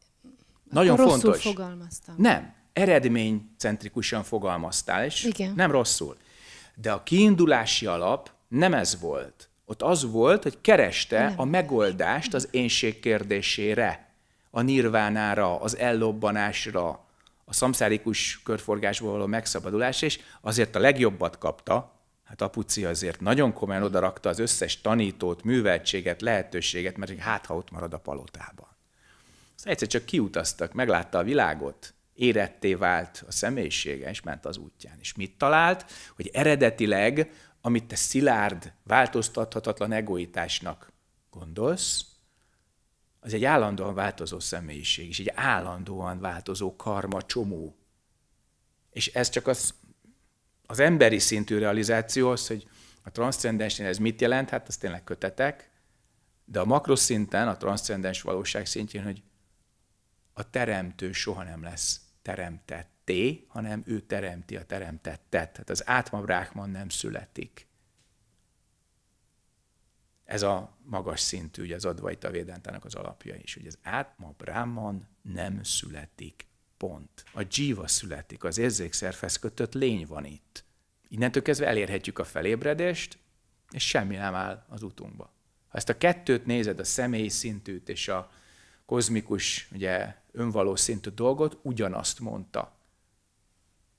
Nagyon Rosszul fontos. fogalmaztam. Nem, eredménycentrikusan fogalmaztál, és Igen. nem rosszul. De a kiindulási alap nem ez volt. Ott az volt, hogy kereste Nem. a megoldást az énség kérdésére, a nirvánára, az ellobbanásra, a szamszárikus körforgásból való megszabadulás, és azért a legjobbat kapta, hát apuci azért nagyon komolyan odarakta az összes tanítót, műveltséget, lehetőséget, mert hát ha ott marad a palotában. Aztán egyszer csak kiutaztak, meglátta a világot, éretté vált a személyisége, és ment az útján. És mit talált? Hogy eredetileg, amit te szilárd, változtathatatlan egoitásnak gondolsz, az egy állandóan változó személyiség, és egy állandóan változó karma csomó. És ez csak az, az emberi szintű realizáció az, hogy a transzcendensnél ez mit jelent, hát az tényleg kötetek, de a makroszinten, a transzcendens valóság szintjén, hogy a teremtő soha nem lesz teremtetté, hanem ő teremti a teremtettet. Tehát az átma Brahman nem születik. Ez a magas szintű, ugye az Advaita Védántának az alapja is, hogy az átma nem születik. Pont. A jiva születik, az érzékszervhez kötött lény van itt. Innentől kezdve elérhetjük a felébredést, és semmi nem áll az utunkba. Ha ezt a kettőt nézed, a személyi szintűt és a kozmikus, ugye, önvaló szintű dolgot, ugyanazt mondta.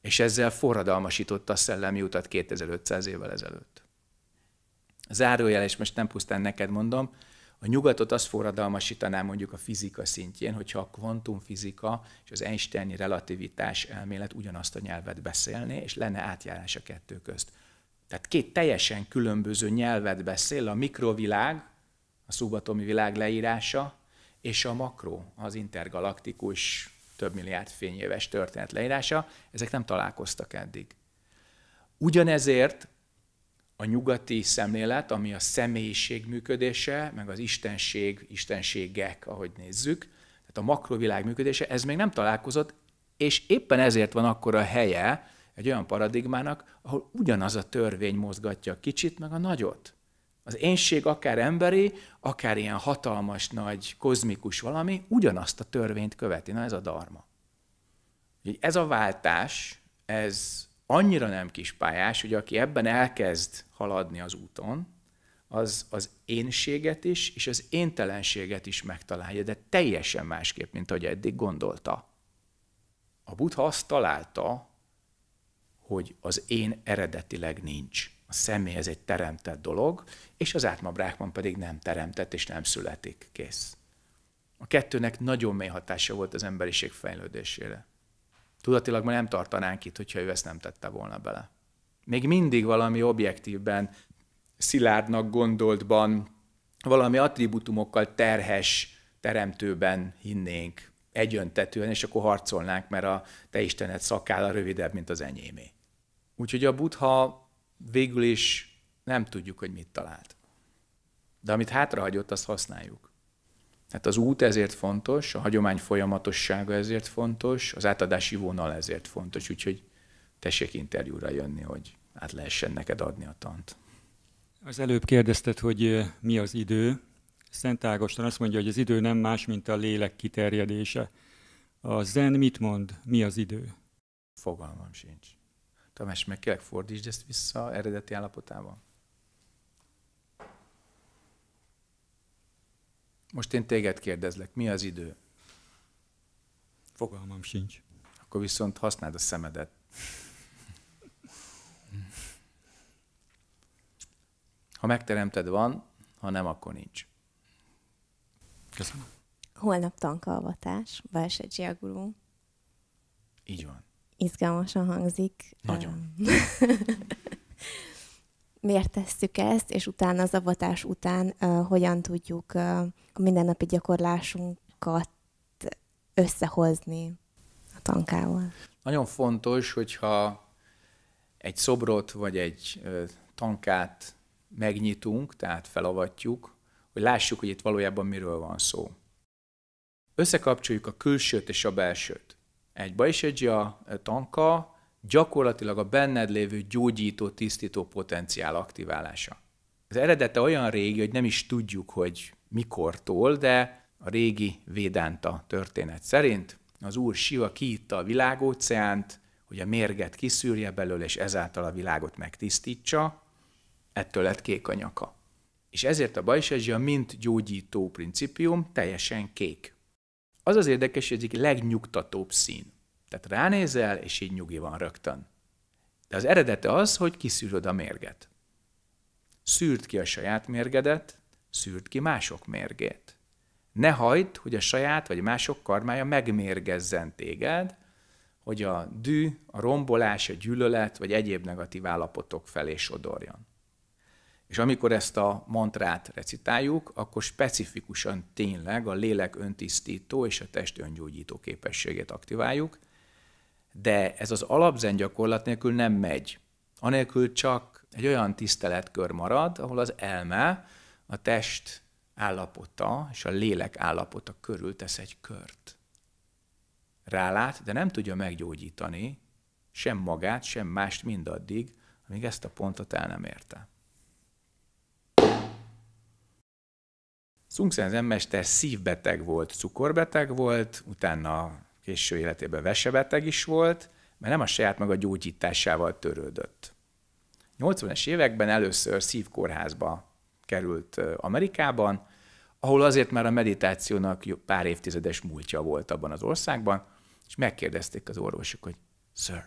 És ezzel forradalmasította a szellemi utat 2500 évvel ezelőtt. Zárójel, és most nem pusztán neked mondom, a nyugatot azt forradalmasítaná mondjuk a fizika szintjén, hogyha a kvantumfizika és az Einsteini relativitás elmélet ugyanazt a nyelvet beszélné, és lenne átjárás a kettő közt. Tehát két teljesen különböző nyelvet beszél, a mikrovilág, a szubatomi világ leírása, és a makro, az intergalaktikus több milliárd fényéves történet leírása, ezek nem találkoztak eddig. Ugyanezért a nyugati szemlélet, ami a személyiség működése, meg az istenség, istenségek, ahogy nézzük, tehát a makrovilág működése, ez még nem találkozott, és éppen ezért van akkor a helye egy olyan paradigmának, ahol ugyanaz a törvény mozgatja a kicsit, meg a nagyot. Az énség akár emberi, akár ilyen hatalmas, nagy, kozmikus valami, ugyanazt a törvényt követi. Na ez a darma. Ez a váltás, ez annyira nem kispályás, hogy aki ebben elkezd haladni az úton, az az énséget is, és az éntelenséget is megtalálja, de teljesen másképp, mint ahogy eddig gondolta. A Buddha azt találta, hogy az én eredetileg nincs. A személy ez egy teremtett dolog, és az átma Brahman pedig nem teremtett és nem születik. Kész. A kettőnek nagyon mély hatása volt az emberiség fejlődésére. Tudatilag már nem tartanánk itt, hogyha ő ezt nem tette volna bele. Még mindig valami objektívben, szilárdnak gondoltban, valami attribútumokkal terhes teremtőben hinnénk, egyöntetően, és akkor harcolnánk, mert a te Istened szakála rövidebb, mint az enyémé. Úgyhogy a Buddha végül is nem tudjuk, hogy mit talált. De amit hátrahagyott, azt használjuk. Hát az út ezért fontos, a hagyomány folyamatossága ezért fontos, az átadási vonal ezért fontos, úgyhogy tessék interjúra jönni, hogy át lehessen neked adni a tant. Az előbb kérdezted, hogy mi az idő. Szent Ágoston azt mondja, hogy az idő nem más, mint a lélek kiterjedése. A zen mit mond? Mi az idő? Fogalmam sincs. Tamás, meg kérlek fordítsd ezt vissza eredeti állapotában. Most én téged kérdezlek, mi az idő? Fogalmam sincs. Akkor viszont használd a szemedet. Ha megteremted van, ha nem, akkor nincs. Köszönöm. Holnap tankalvatás, Balsegyi Guru. Így van. Izgalmasan hangzik. Nagyon. Miért tesszük ezt, és utána az avatás után uh, hogyan tudjuk uh, a mindennapi gyakorlásunkat összehozni a tankával? Nagyon fontos, hogyha egy szobrot vagy egy tankát megnyitunk, tehát felavatjuk, hogy lássuk, hogy itt valójában miről van szó. Összekapcsoljuk a külsőt és a belsőt. Egy Baisegya tanka gyakorlatilag a benned lévő gyógyító, tisztító potenciál aktiválása. Az eredete olyan régi, hogy nem is tudjuk, hogy mikortól, de a régi Védánta történet szerint az úr Siva kiitta a világóceánt, hogy a mérget kiszűrje belőle, és ezáltal a világot megtisztítsa, ettől lett kék a nyaka. És ezért a bajsezsia, mint gyógyító principium, teljesen kék. Az az érdekes, hogy egyik legnyugtatóbb szín. Tehát ránézel, és így nyugi van rögtön. De az eredete az, hogy kiszűröd a mérget. Szűrd ki a saját mérgedet, szűrd ki mások mérgét. Ne hagyd, hogy a saját vagy mások karmája megmérgezzen téged, hogy a dű, a rombolás, a gyűlölet vagy egyéb negatív állapotok felé sodorjon. És amikor ezt a mantrát recitáljuk, akkor specifikusan tényleg a lélek öntisztító és a test öngyógyító képességét aktiváljuk, de ez az alapzen gyakorlat nélkül nem megy. Anélkül csak egy olyan tiszteletkör marad, ahol az elme, a test állapota és a lélek állapota körül tesz egy kört. Rálát, de nem tudja meggyógyítani sem magát, sem mást mindaddig, amíg ezt a pontot el nem érte. Szungszen zenmester szívbeteg volt, cukorbeteg volt, utána késő életében vesebeteg is volt, mert nem a saját maga gyógyításával törődött. 80-es években először szívkórházba került Amerikában, ahol azért már a meditációnak pár évtizedes múltja volt abban az országban, és megkérdezték az orvosok, hogy Sir,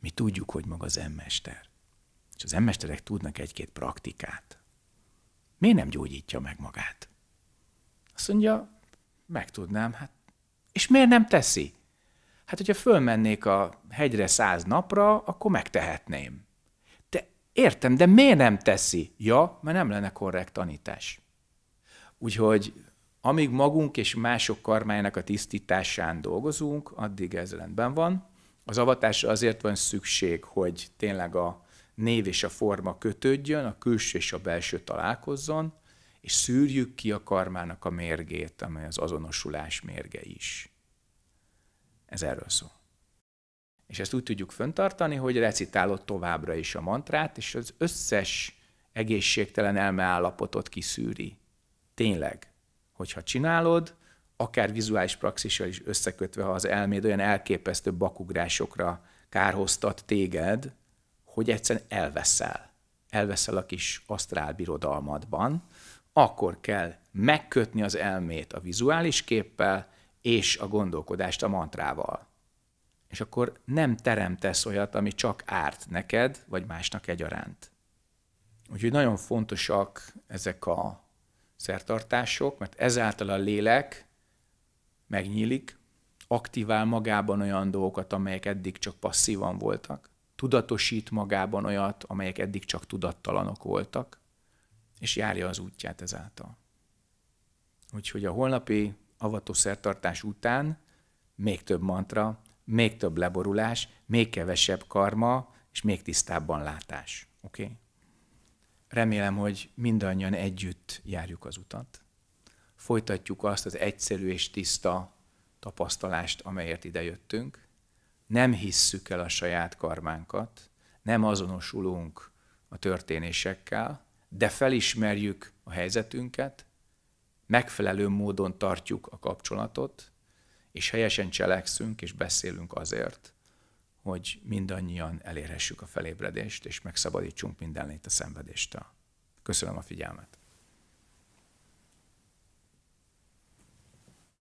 mi tudjuk, hogy maga az emmester. És az emmesterek tudnak egy-két praktikát. Miért nem gyógyítja meg magát? Azt mondja, meg tudnám, hát. És miért nem teszi? Hát, hogyha fölmennék a hegyre száz napra, akkor megtehetném. Értem, de miért nem teszi? Ja, mert nem lenne korrekt tanítás. Úgyhogy amíg magunk és mások karmájának a tisztításán dolgozunk, addig ez rendben van. Az avatásra azért van szükség, hogy tényleg a név és a forma kötődjön, a külső és a belső találkozzon, és szűrjük ki a karmának a mérgét, amely az azonosulás mérge is. Ez erről szól. És ezt úgy tudjuk föntartani, hogy recitálod továbbra is a mantrát, és az összes egészségtelen elmeállapotot kiszűri. Tényleg, hogyha csinálod, akár vizuális praxissal is összekötve, ha az elméd olyan elképesztő bakugrásokra kárhoztat téged, hogy egyszerűen elveszel. Elveszel a kis asztrál birodalmadban, akkor kell megkötni az elmét a vizuális képpel és a gondolkodást a mantrával. És akkor nem teremtesz olyat, ami csak árt neked, vagy másnak egyaránt. Úgyhogy nagyon fontosak ezek a szertartások, mert ezáltal a lélek megnyílik, aktivál magában olyan dolgokat, amelyek eddig csak passzívan voltak, tudatosít magában olyat, amelyek eddig csak tudattalanok voltak, és járja az útját ezáltal. Úgyhogy a holnapi avató szertartás után még több mantra, még több leborulás, még kevesebb karma, és még tisztábban látás. Oké? Okay? Remélem, hogy mindannyian együtt járjuk az utat. Folytatjuk azt az egyszerű és tiszta tapasztalást, amelyért idejöttünk. Nem hisszük el a saját karmánkat, nem azonosulunk a történésekkel, de felismerjük a helyzetünket, megfelelő módon tartjuk a kapcsolatot, és helyesen cselekszünk és beszélünk azért, hogy mindannyian elérhessük a felébredést, és megszabadítsunk minden lét a szenvedéstől. Köszönöm a figyelmet!